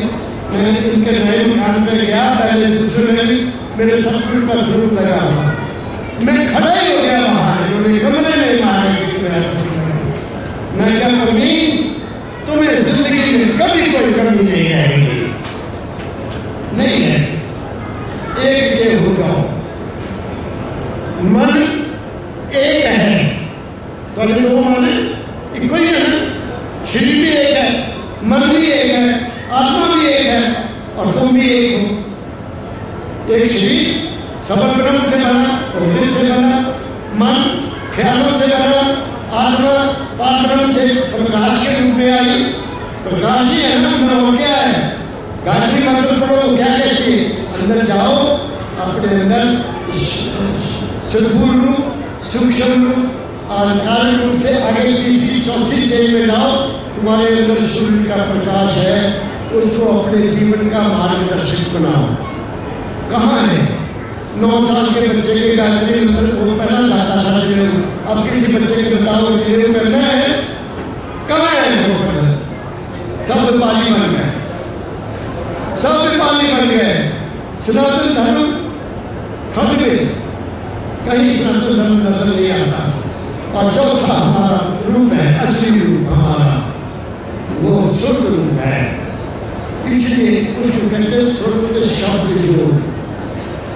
मैं इनके नए मकान पे गया पहले दूसरे में मेरे सतगुरु का स्वरूप लगा हुआ मैं खड़ा ही हो गया वहाँ इन्होंने कमरे में मारा मैं क्या कमी तुम्हें ज़िंदगी में कभी कोई कमी नहीं रहेगी नहीं है एक के हो जाओ मन एक है तो दो माने एक ही है ना शरीर भी एक है मन भी एक है आत्मा भी एक है और तुम भी एक हो एक शरीर सबल ब्रह्म से बना भोजन से बना मन ख्यालों से बना आत्मा पार ब्रह्म से प्रकाश के रूप में आई प्रकाश ही है ना अंदर और क्या है गायत्री मंत्र पढ़ो क्या कहती है अंदर जाओ अपने अंदर सदगुरु रूप सूक्ष्म और कारण रूप से आगे तीसरी चौथी स्टेज में जाओ, तुम्हारे अंदर सूर्य का प्रकाश है, उसको अपने जीवन का मार्गदर्शक बनाओ। कहाँ है? नौ साल के बच्चे के गायत्री मंत्र वो पढ़ना चाहता था जिन्हें अब किसी बच्चे को बताओ जिन्हें पढ़ना है? कहाँ है वो पढ़ना? सब पाली बन गए। सब पाली बन गए। सनातन धर्म खंड में कहीं सनातन धर्म नज़र नहीं आता और चौथा हमारा रूप है, असली रूप हमारा। वो शुद्ध रूप है। इसलिए उसको कहते हैं शब्द योग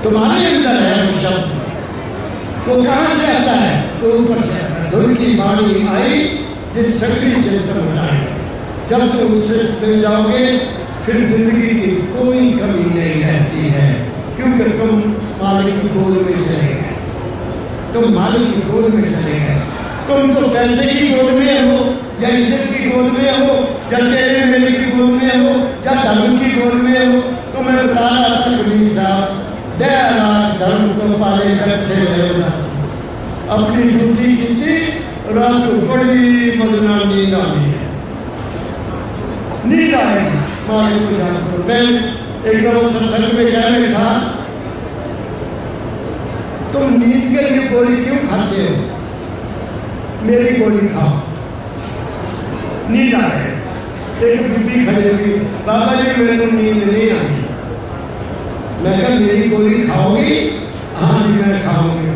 तुम्हारे अंदर है वो शब्द। वो कहाँ से आता है? वो ऊपर से आता है। धुन की बाणी आई, जिस सक्रिय चिंतन होता है। जब तुम उससे मिल जाओगे, फिर ज़िंदगी की कोई कमी नहीं रहती है। क्योंकि तुम मालिक की गोद में चले गए। तुम मालिक की गोद में चले गए। तुम तो पैसे की गोद में हो या इज़्ज़त की गोद में हो या तेरे मेरे की गोद में हो, या धर्म की गोद में हो तो मैं बता रहा था कबीर साहब दया धर्म को पाले जग से अपनी ड्यूटी की थी रात को बड़ी मजना नींद आ गई नींद आएगी। मालिक को जान करो। मैं एक सत्संग में कह था तुम नींद के लिए गोली क्यों खाते हो? मेरी गोली खाओ। नींद आए एक बीबी खड़ी होगी बाबा जी, मेरे को नींद नहीं आई मैं कहा, मेरी गोली खाओगी? हाँ जी, मैं खाऊँगी।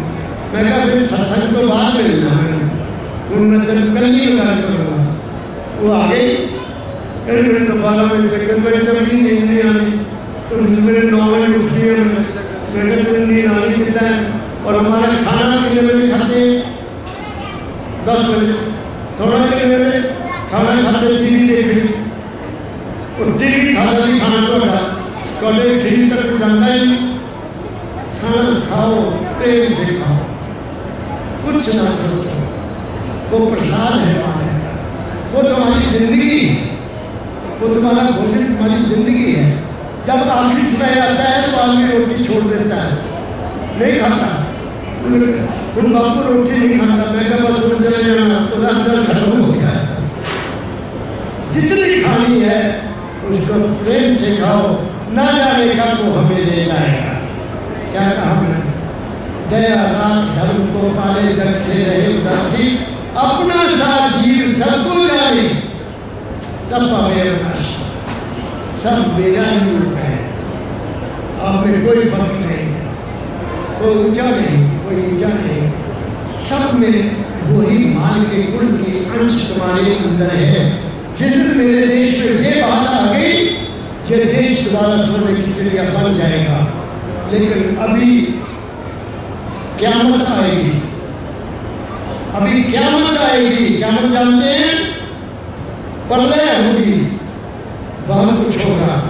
मैं कहा फिर सत्संग तो बाद में लेना है। मैं तेरे कल ही लगा करूँगा। वो आ गई। मेरे तो बारह बजे तक मेरे नींद नहीं आनी तो मेरे नौ बजे उठती है मैं कहा तुम्हें नींद आनी कितना है और हमारा खाना कितने बजे खाते हैं। दस बजे, सोना कितने बजे खाना खाते टीवी देख रही और टीवी खाता नहीं खाना तो खा कॉलेज से ही तक जाता ही। खाना खाओ, प्रेम से खाओ। कुछ ना सोचो। वो प्रसाद है वो तुम्हारी ज़िंदगी। वो तुम्हारा भोजन तुम्हारी ज़िंदगी है। जब आखिरी समय आता है तो आदमी रोटी छोड़ देता है। नहीं खाता। उन रोटी नहीं खाता मैं क्या बस चले जाना उधर खत्म हो गया जितनी खानी है उसको प्रेम से खाओ ना जाने कब वो हमें ले जाएगा क्या कहा मैंने दया धर्म को पाले जग से रहे उदासी अपना सा जीव सबको जाने तब सब मेरा ही रूप है में कोई फ़र्क नहीं है कोई ऊँचा नहीं कोई नीचा नहीं। सब में वही माल के गुण के अंश तुम्हारे अंदर है। जिस मेरे देश में ये बात आ गई, ये देश दोबारा सोने की चिड़िया बन जाएगा। लेकिन अभी क्यामत आएगी। अभी क्यामत आएगी। क्यामत जानते हैं? प्रलय होगी। बहुत कुछ होगा।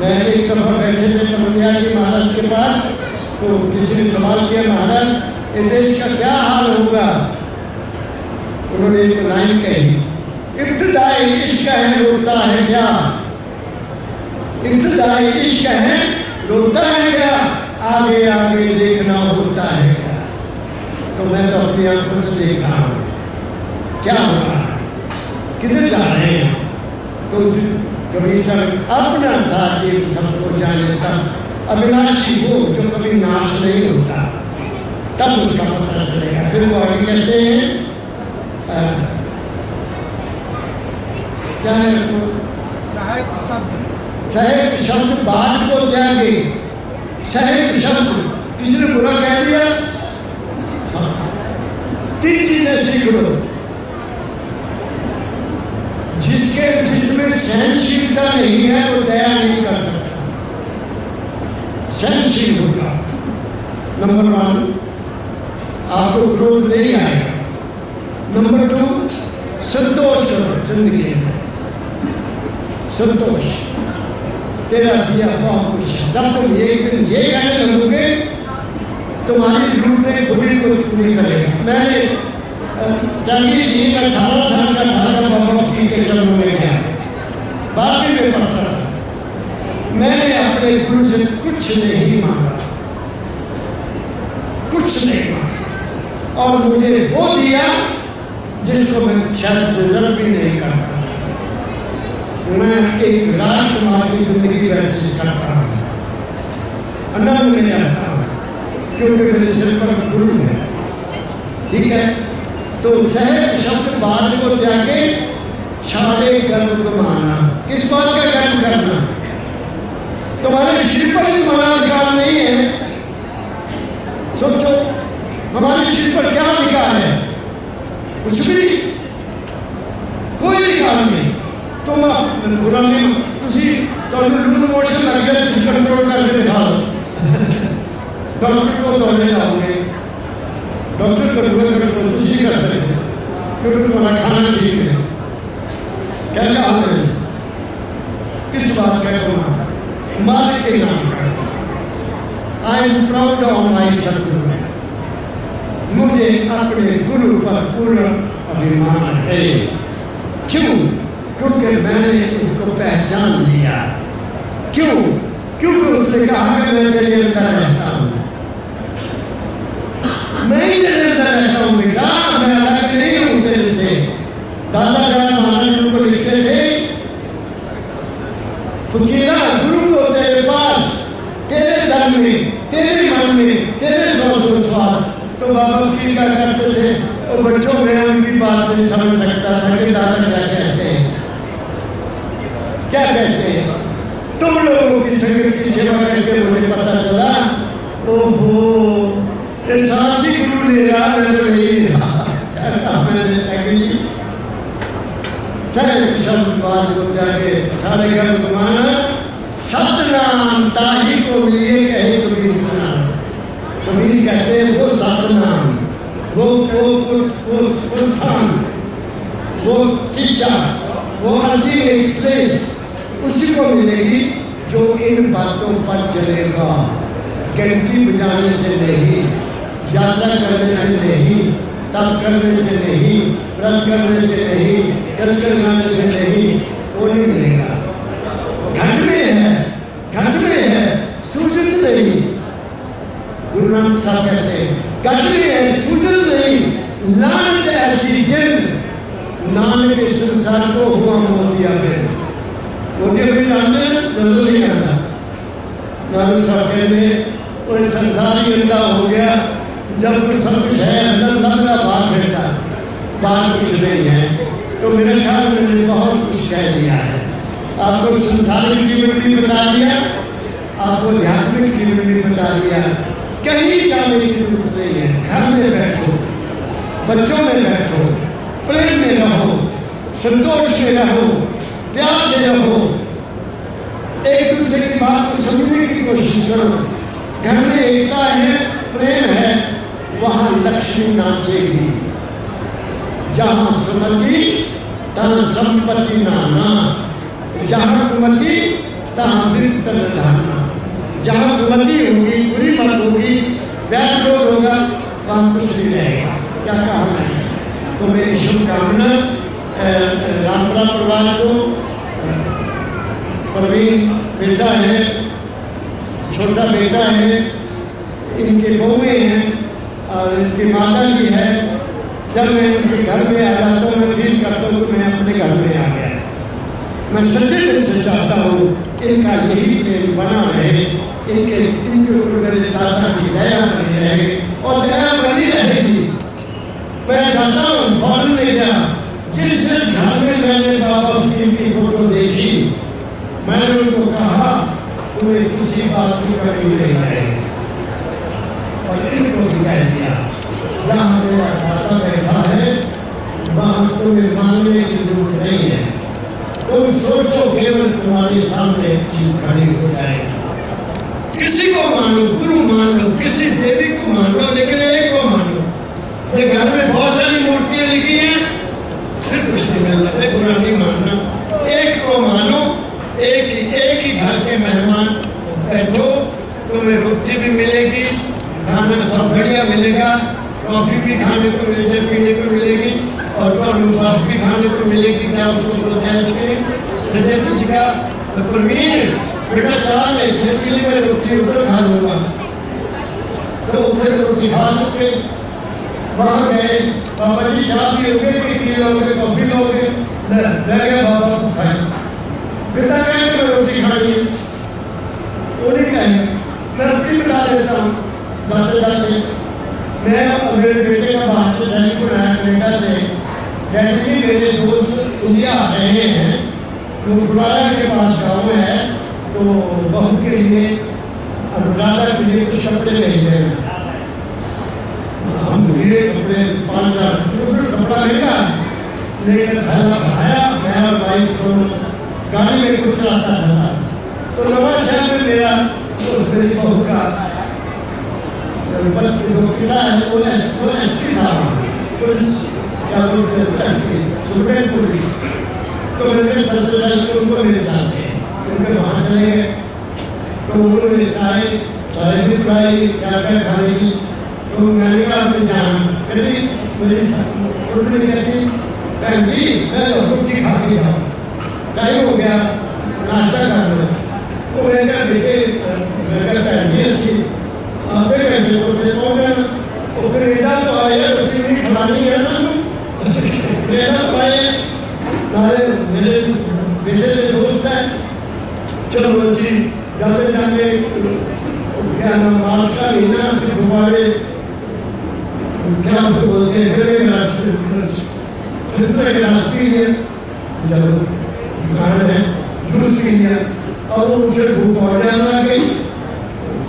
मैं एक दफ़ा बैठे थे प्रमलिया जी महाराज के पास। तो किसी ने सवाल किया, महाराज, ये देश का क्या हाल होगा? उन्होंने एक लाइन कही, इब्तदाई इश्क है, रोता है क्या? इब्तदाई इश्क है, रोता है क्या? आगे आगे देखना होता है क्या? तो मैं तो अपनी आँखों से देख रहा हूँ, क्या हो रहा है? किधर जा रहे हैं? तो उस कमीशन अपना साथी सबको जाने तब अविनाशी हो जो कभी नाश नहीं होता। तब उसका पता चलेगा। फिर वो आगे कहते हैं क्या है सहायक शब्द। सहायक शब्द बाद को त्यागे। सहायक शब्द। किसी ने बुरा कह दिया? तीन चीज़ें सीख लो। जिसके जिसमें सहनशीलता नहीं है वो दया नहीं कर सकता। सहनशील होता नंबर वन आपको क्रोध नहीं आएगा। नंबर टू संतोष करो ज़िंदगी में। संतोष। तेरा दिया बहुत कुछ है। जब तुम एक दिन ये कहने लगोगे, तुम्हारी जरूरतें खुद ही को पूरी करेगा। मैंने त्यागी जी का अठारह साल का था जब बाबा के चरणों में गया। बारहवीं में पढ़ता था। मैंने गुरु से कुछ नहीं मांगा। कुछ नहीं मांगा। और मुझे वो दिया जिसको मैं शायद रिज़र्व भी नहीं करता। मैं एक राजकुमार की ज़िंदगी महसूस करता हूँ। आनंद में रहता हूँ, क्योंकि मेरे सिर पर गुरु है। ठीक है? तो सहज शब्द बाद को त्यागे छाड़े कर्म को माना। किस बात का कर्म करना। तुम्हारे सिर पर ही तुम्हारा अधिकार नहीं है सोचो हमारे सिर पर क्या अधिकार है कुछ भी कोई अधिकार नहीं तुम बुरा नहीं ਤੁਸੀਂ ਤੁਹਾਨੂੰ ਲੂਜ਼ ਮੋਸ਼ਨ ਲੱਗ ਗਿਆ ਤੁਸੀਂ ਕੰਟਰੋਲ ਕਰਕੇ ਦਿਖਾ ਦਿਓ डॉक्टर को दौड़े जाओगे डॉक्टर को बोले अगर तो कुछ नहीं कर सकते क्योंकि तुम्हारा खाना ठीक है क्या काम है किस बात का गुना मालिक के नाम I am proud of my सदगुरु मुझे अपने गुरु पर पूर्ण अभिमान है। क्यों? क्योंकि मैंने उसको पहचान लिया। क्यों? क्योंकि उसने कहा कि मैं तेरे अंदर रहता हूँ। मैं ही तेरे अंदर रहता हूँ, बेटा। मैं अलग नहीं हूँ तेरे से। दादा जान महाराज उनको लिखते थे फकीरा गुरु को तेरे पास तेरे तन में तेरे मन में तेरे श्वास विश्वास तो बाबा फकीर क्या करते थे बच्चों में उनकी बात नहीं समझ सकता था कि दादा क्या कहते हैं। क्या कहते हैं? तुम लोगों की संगत की सेवा करके मुझे पता चला, ओहो, ये सासी गुरु ले रहा मैं तो ले ही रहा क्या कहा मैंने त्यागी जी सैन शब्द बात को त्यागे सारे घर घुमाना सतनाम ताही को लिए कहे कबीर सुना कबीर कहते हैं, वो सतनाम। वो वो वो वो स्थान, वो टीचर वो अल्टीमेट प्लेस उसी को मिलेगी जो इन बातों पर चलेगा। घंटी बजाने से नहीं, यात्रा करने से नहीं, तप करने से नहीं, व्रत करने से नहीं जल करवाने से नहीं, वो नहीं मिलेगा। घट में है, घट में है सूजित नहीं। गुरु नानक साहब कहते हैं घट है सूजित नहीं, लानत ऐसी जिन नानक इस संसार को हुआ मोतिया में मोतिया में जानते हैं नज़र नहीं आता। नानक साहब कहते वो संसार ही अंधा हो गया, जब कुछ सब कुछ है, अंदर लग बाहर बैठा। बाहर कुछ नहीं है। तो मेरे ख्याल मैंने बहुत कुछ कह दिया है। आपको संसारिक जीवन भी बता दिया, आपको आध्यात्मिक जीवन भी बता दिया। कहीं जाने की ज़रूरत नहीं है। घर में बैठो, बच्चों में बैठो, प्रेम में रहो, संतोष में रहो, प्यार से रहो। एक दूसरे की बात को समझने की कोशिश करो। घर में एकता है, प्रेम है, वहाँ लक्ष्मी नाचेगी। जहाँ सुमति तहाँ संपत्ति नाना। जहाँ कुमति, तहाँ वित्तन धाना। जहाँ कुमति होगी, बुरी मत होगी वैर क्रोध होगा, वहाँ कुछ नहीं रहेगा। क्या कहा मैं तो मेरी शुभकामना रामपुरा परिवार को प्रवीण बेटा है, छोटा बेटा है, इनके बहुएँ हैं, और इनकी माता जी है। जब मैं इनके घर में आ जाता हूँ, मैं फील करता हूँ कि मैं अपने घर में आ गया। मैं सच्चे दिल से चाहता हूँ, इनका यही प्रेम बना रहे, इनके इनके ऊपर मेरे दादा की दया बनी रहे और दया बनी रहेगी। मैं चाहता हूँ फ़ौरन में गया, जिस जिस घर में मैंने बाबा फकीर की फ़ोटो देखी, मैंने उनको कहा, तुम्हें किसी बात की कमी नहीं रहेगी और इनको भी कह दिया, जहाँ मेरा खाता बैठा है, वहाँ तुम्हें मांगने की ज़रूरत नहीं है। तुम सोचो केवल तुम्हारे सामने चीज़ खड़ी हो जाएगी। किसी को मानो, गुरु मान लो किसी देवी को मान लो लेकिन एक को मानो। ये घर में बहुत सारी मूर्तियाँ लिखी हैं। सिर्फ़ कुछ नहीं मिल रहा बुरा नहीं मानना एक को मानो, एक ही एक ही घर के मेहमान बैठो, तुम्हें रोटी भी मिलेगी, खाना सब बढ़िया मिलेगा, कॉफ़ी भी खाने को मिल जाए, पीने को मिलेगी। और बर्फ़ भी खाने को मिलेगी, क्या उसको हैं आइसक्रीम जैसे किसी का प्रवीण, बेटा चला मैं के लिए मैं रोटी उधर खा लूँगा। तो उधर रोटी खा चुके। वहाँ गए बाबा जी चाय पियोगे कि पी लोगे, कॉफ़ी लोगे ले गया को मैं मैं हूँ मैं का डैडी जी मेरे दोस्त इंडिया आ रहे हैं वो गुरुवारा के पास गाँव है तो बहू के लिए अनुराधा के लिए कुछ कपड़े ले देना हम लिए कपड़े पाँच चार सौ कपड़ा लेगा लेकर थैला बढ़ाया। मैं और वाइफ दोनों गाड़ी में कुछ चलाता चला तो नवा शहर में मेरा दोस्त मेरी बहू का बच्चे जो पिता है वो एस पी था। पुलिस क्या बोलते हैं एस पी सुप्रीम पुलिस तो मैंने चलते चलते उनको मिल जाते हैं उनके वहाँ चले गए तो उन्होंने चाय चाय भी पिलाई क्या क्या खाने तो मैंने कहा अपने जान कहती मुझे उन्होंने कहती बहन जी मैं रोटी खा के जाऊँ टाइम हो गया नाश्ता कर लो वो मैं क्या बेटे मैं क्या भैन जी असं आधे घंटे तो थे पहुँच गए वो कनेडा तो आए रोटी भी खिलानी है सू कनेडा तो आए नाले मेरे बेटे दोस्त है। चलो असी जाते जाते क्या नाम मार्च का महीना से घुमाए क्या आपको बोलते हैं? फिर राष्ट्र फिर राष्ट्रीय है। चलो दुकान है जूस पी लिया और वो मुझे भूख और ज़्यादा आ गई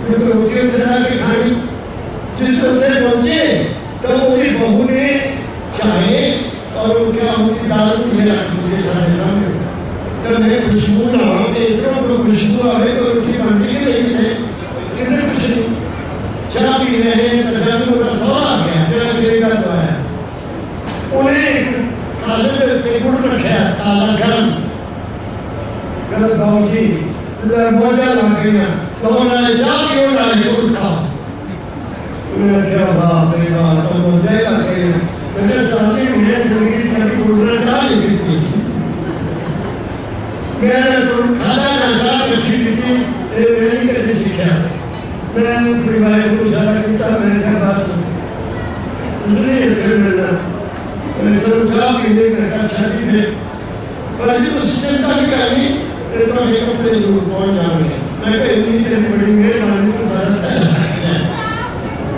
क्योंकि रोटी चला के खानी। जिस होते पहुँचे, तब मेरी बहू ने चाहे और दारू ये रख मुझे सारे सामने। तब मैं खुशबू ना वहाँ पे इतना बड़ा खुशबू आ गई तो रोटी बनती के नहीं थे कितने नहीं चाय पी रहे हैं तो जब वो सवाल आ गया तेरा करेगा तो आया उन्हें काले ते गुड़ रखा ताला गर्म। गलत बाबू जी मज़ा लग गया तो उन्होंने चाह क्यों डाली उठा सुना क्या बाप रे बाप तो मज़ा ही लग गया There is something here you need to put a child in this. मैं तो खाना का चार अच्छी नीति मैंने कैसे सीखा मैं अपनी भाई को इशारा करता मैं क्या बात उसने ये फिर मिलना। मैंने चलो चार महीने में रखा शादी से वैसे तो चिंता नहीं करनी मेरे पास एक अपने ज़रूर पहुँच जा रहे हैं। मैं कहीं नहीं पड़ेंगे मानने को तो सारा ख्याल रखना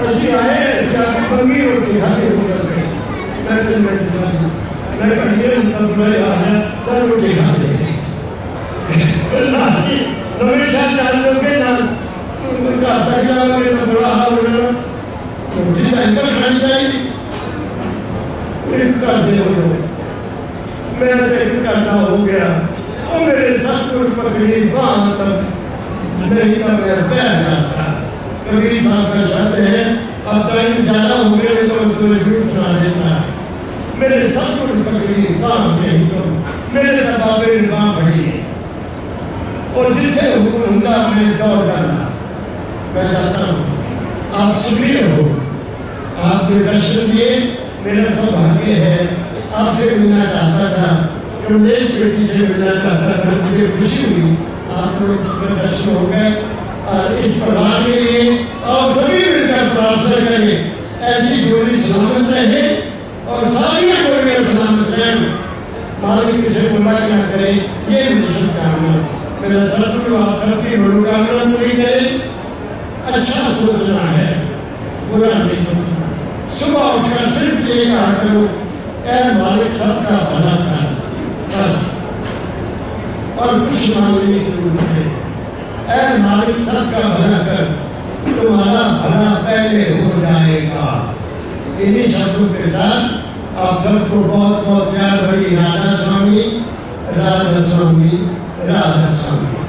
ऐसी आए, ऐसी आपकी बंगी और दिखा के मैं कुछ नहीं समझ मैं कहिए तब मैं आया तब वो देखा दे नासी हमेशा चांदों के नाम उनका तकिया में तो बुरा हाल हो रहा तो जितना अंदर खानी चाहिए इनका देव हो मैं तो इनका ना हो गया और मेरे साथ को पकड़ी वहाँ तक नहीं तो मैं बैठ जाता कभी साहब कहते हैं। अब टाइम ज़्यादा हो गया तो मैं तुम्हें झूठ सुना देता है। मेरे सतगुर पकड़ी बांह नहीं तो मेरे बाबे ने बांह फड़ी और जिथे होंगे मैं दौड़ जाना मैं जाता हूँ। आप सुखी रहो। आपके दर्शन दिए मेरा सौभाग्य है। आपसे मिलना चाहता था। कमलेश बेटी से मिलना चाहता था। मुझे खुशी हुई। आप लोग के दर्शन हो गए। और इस परिवार के लिए और सभी मिलकर प्रार्थना करें। ऐसी जोड़ी सलामत रहे। और सारी जोड़ियाँ सलामत रहें मालिक से बुला ना करे, ये मेरी शुभकामना मेरा सदगुरु आप सबकी मनोकामना पूरी करे। अच्छा सोचना है, बुरा नहीं सोचना सुबह उठकर सिर्फ़ ये कहा करो ऐ मालिक, सबका भला कर। बस। और कुछ मांगने की ज़रूरत है। ऐ मालिक, सबका भला कर। तुम्हारा भला पहले हो जाएगा। इन्हीं शब्दों के साथ आप सबको बहुत बहुत प्यार भरी राधा स्वामी राधा स्वामी राधा स्वामी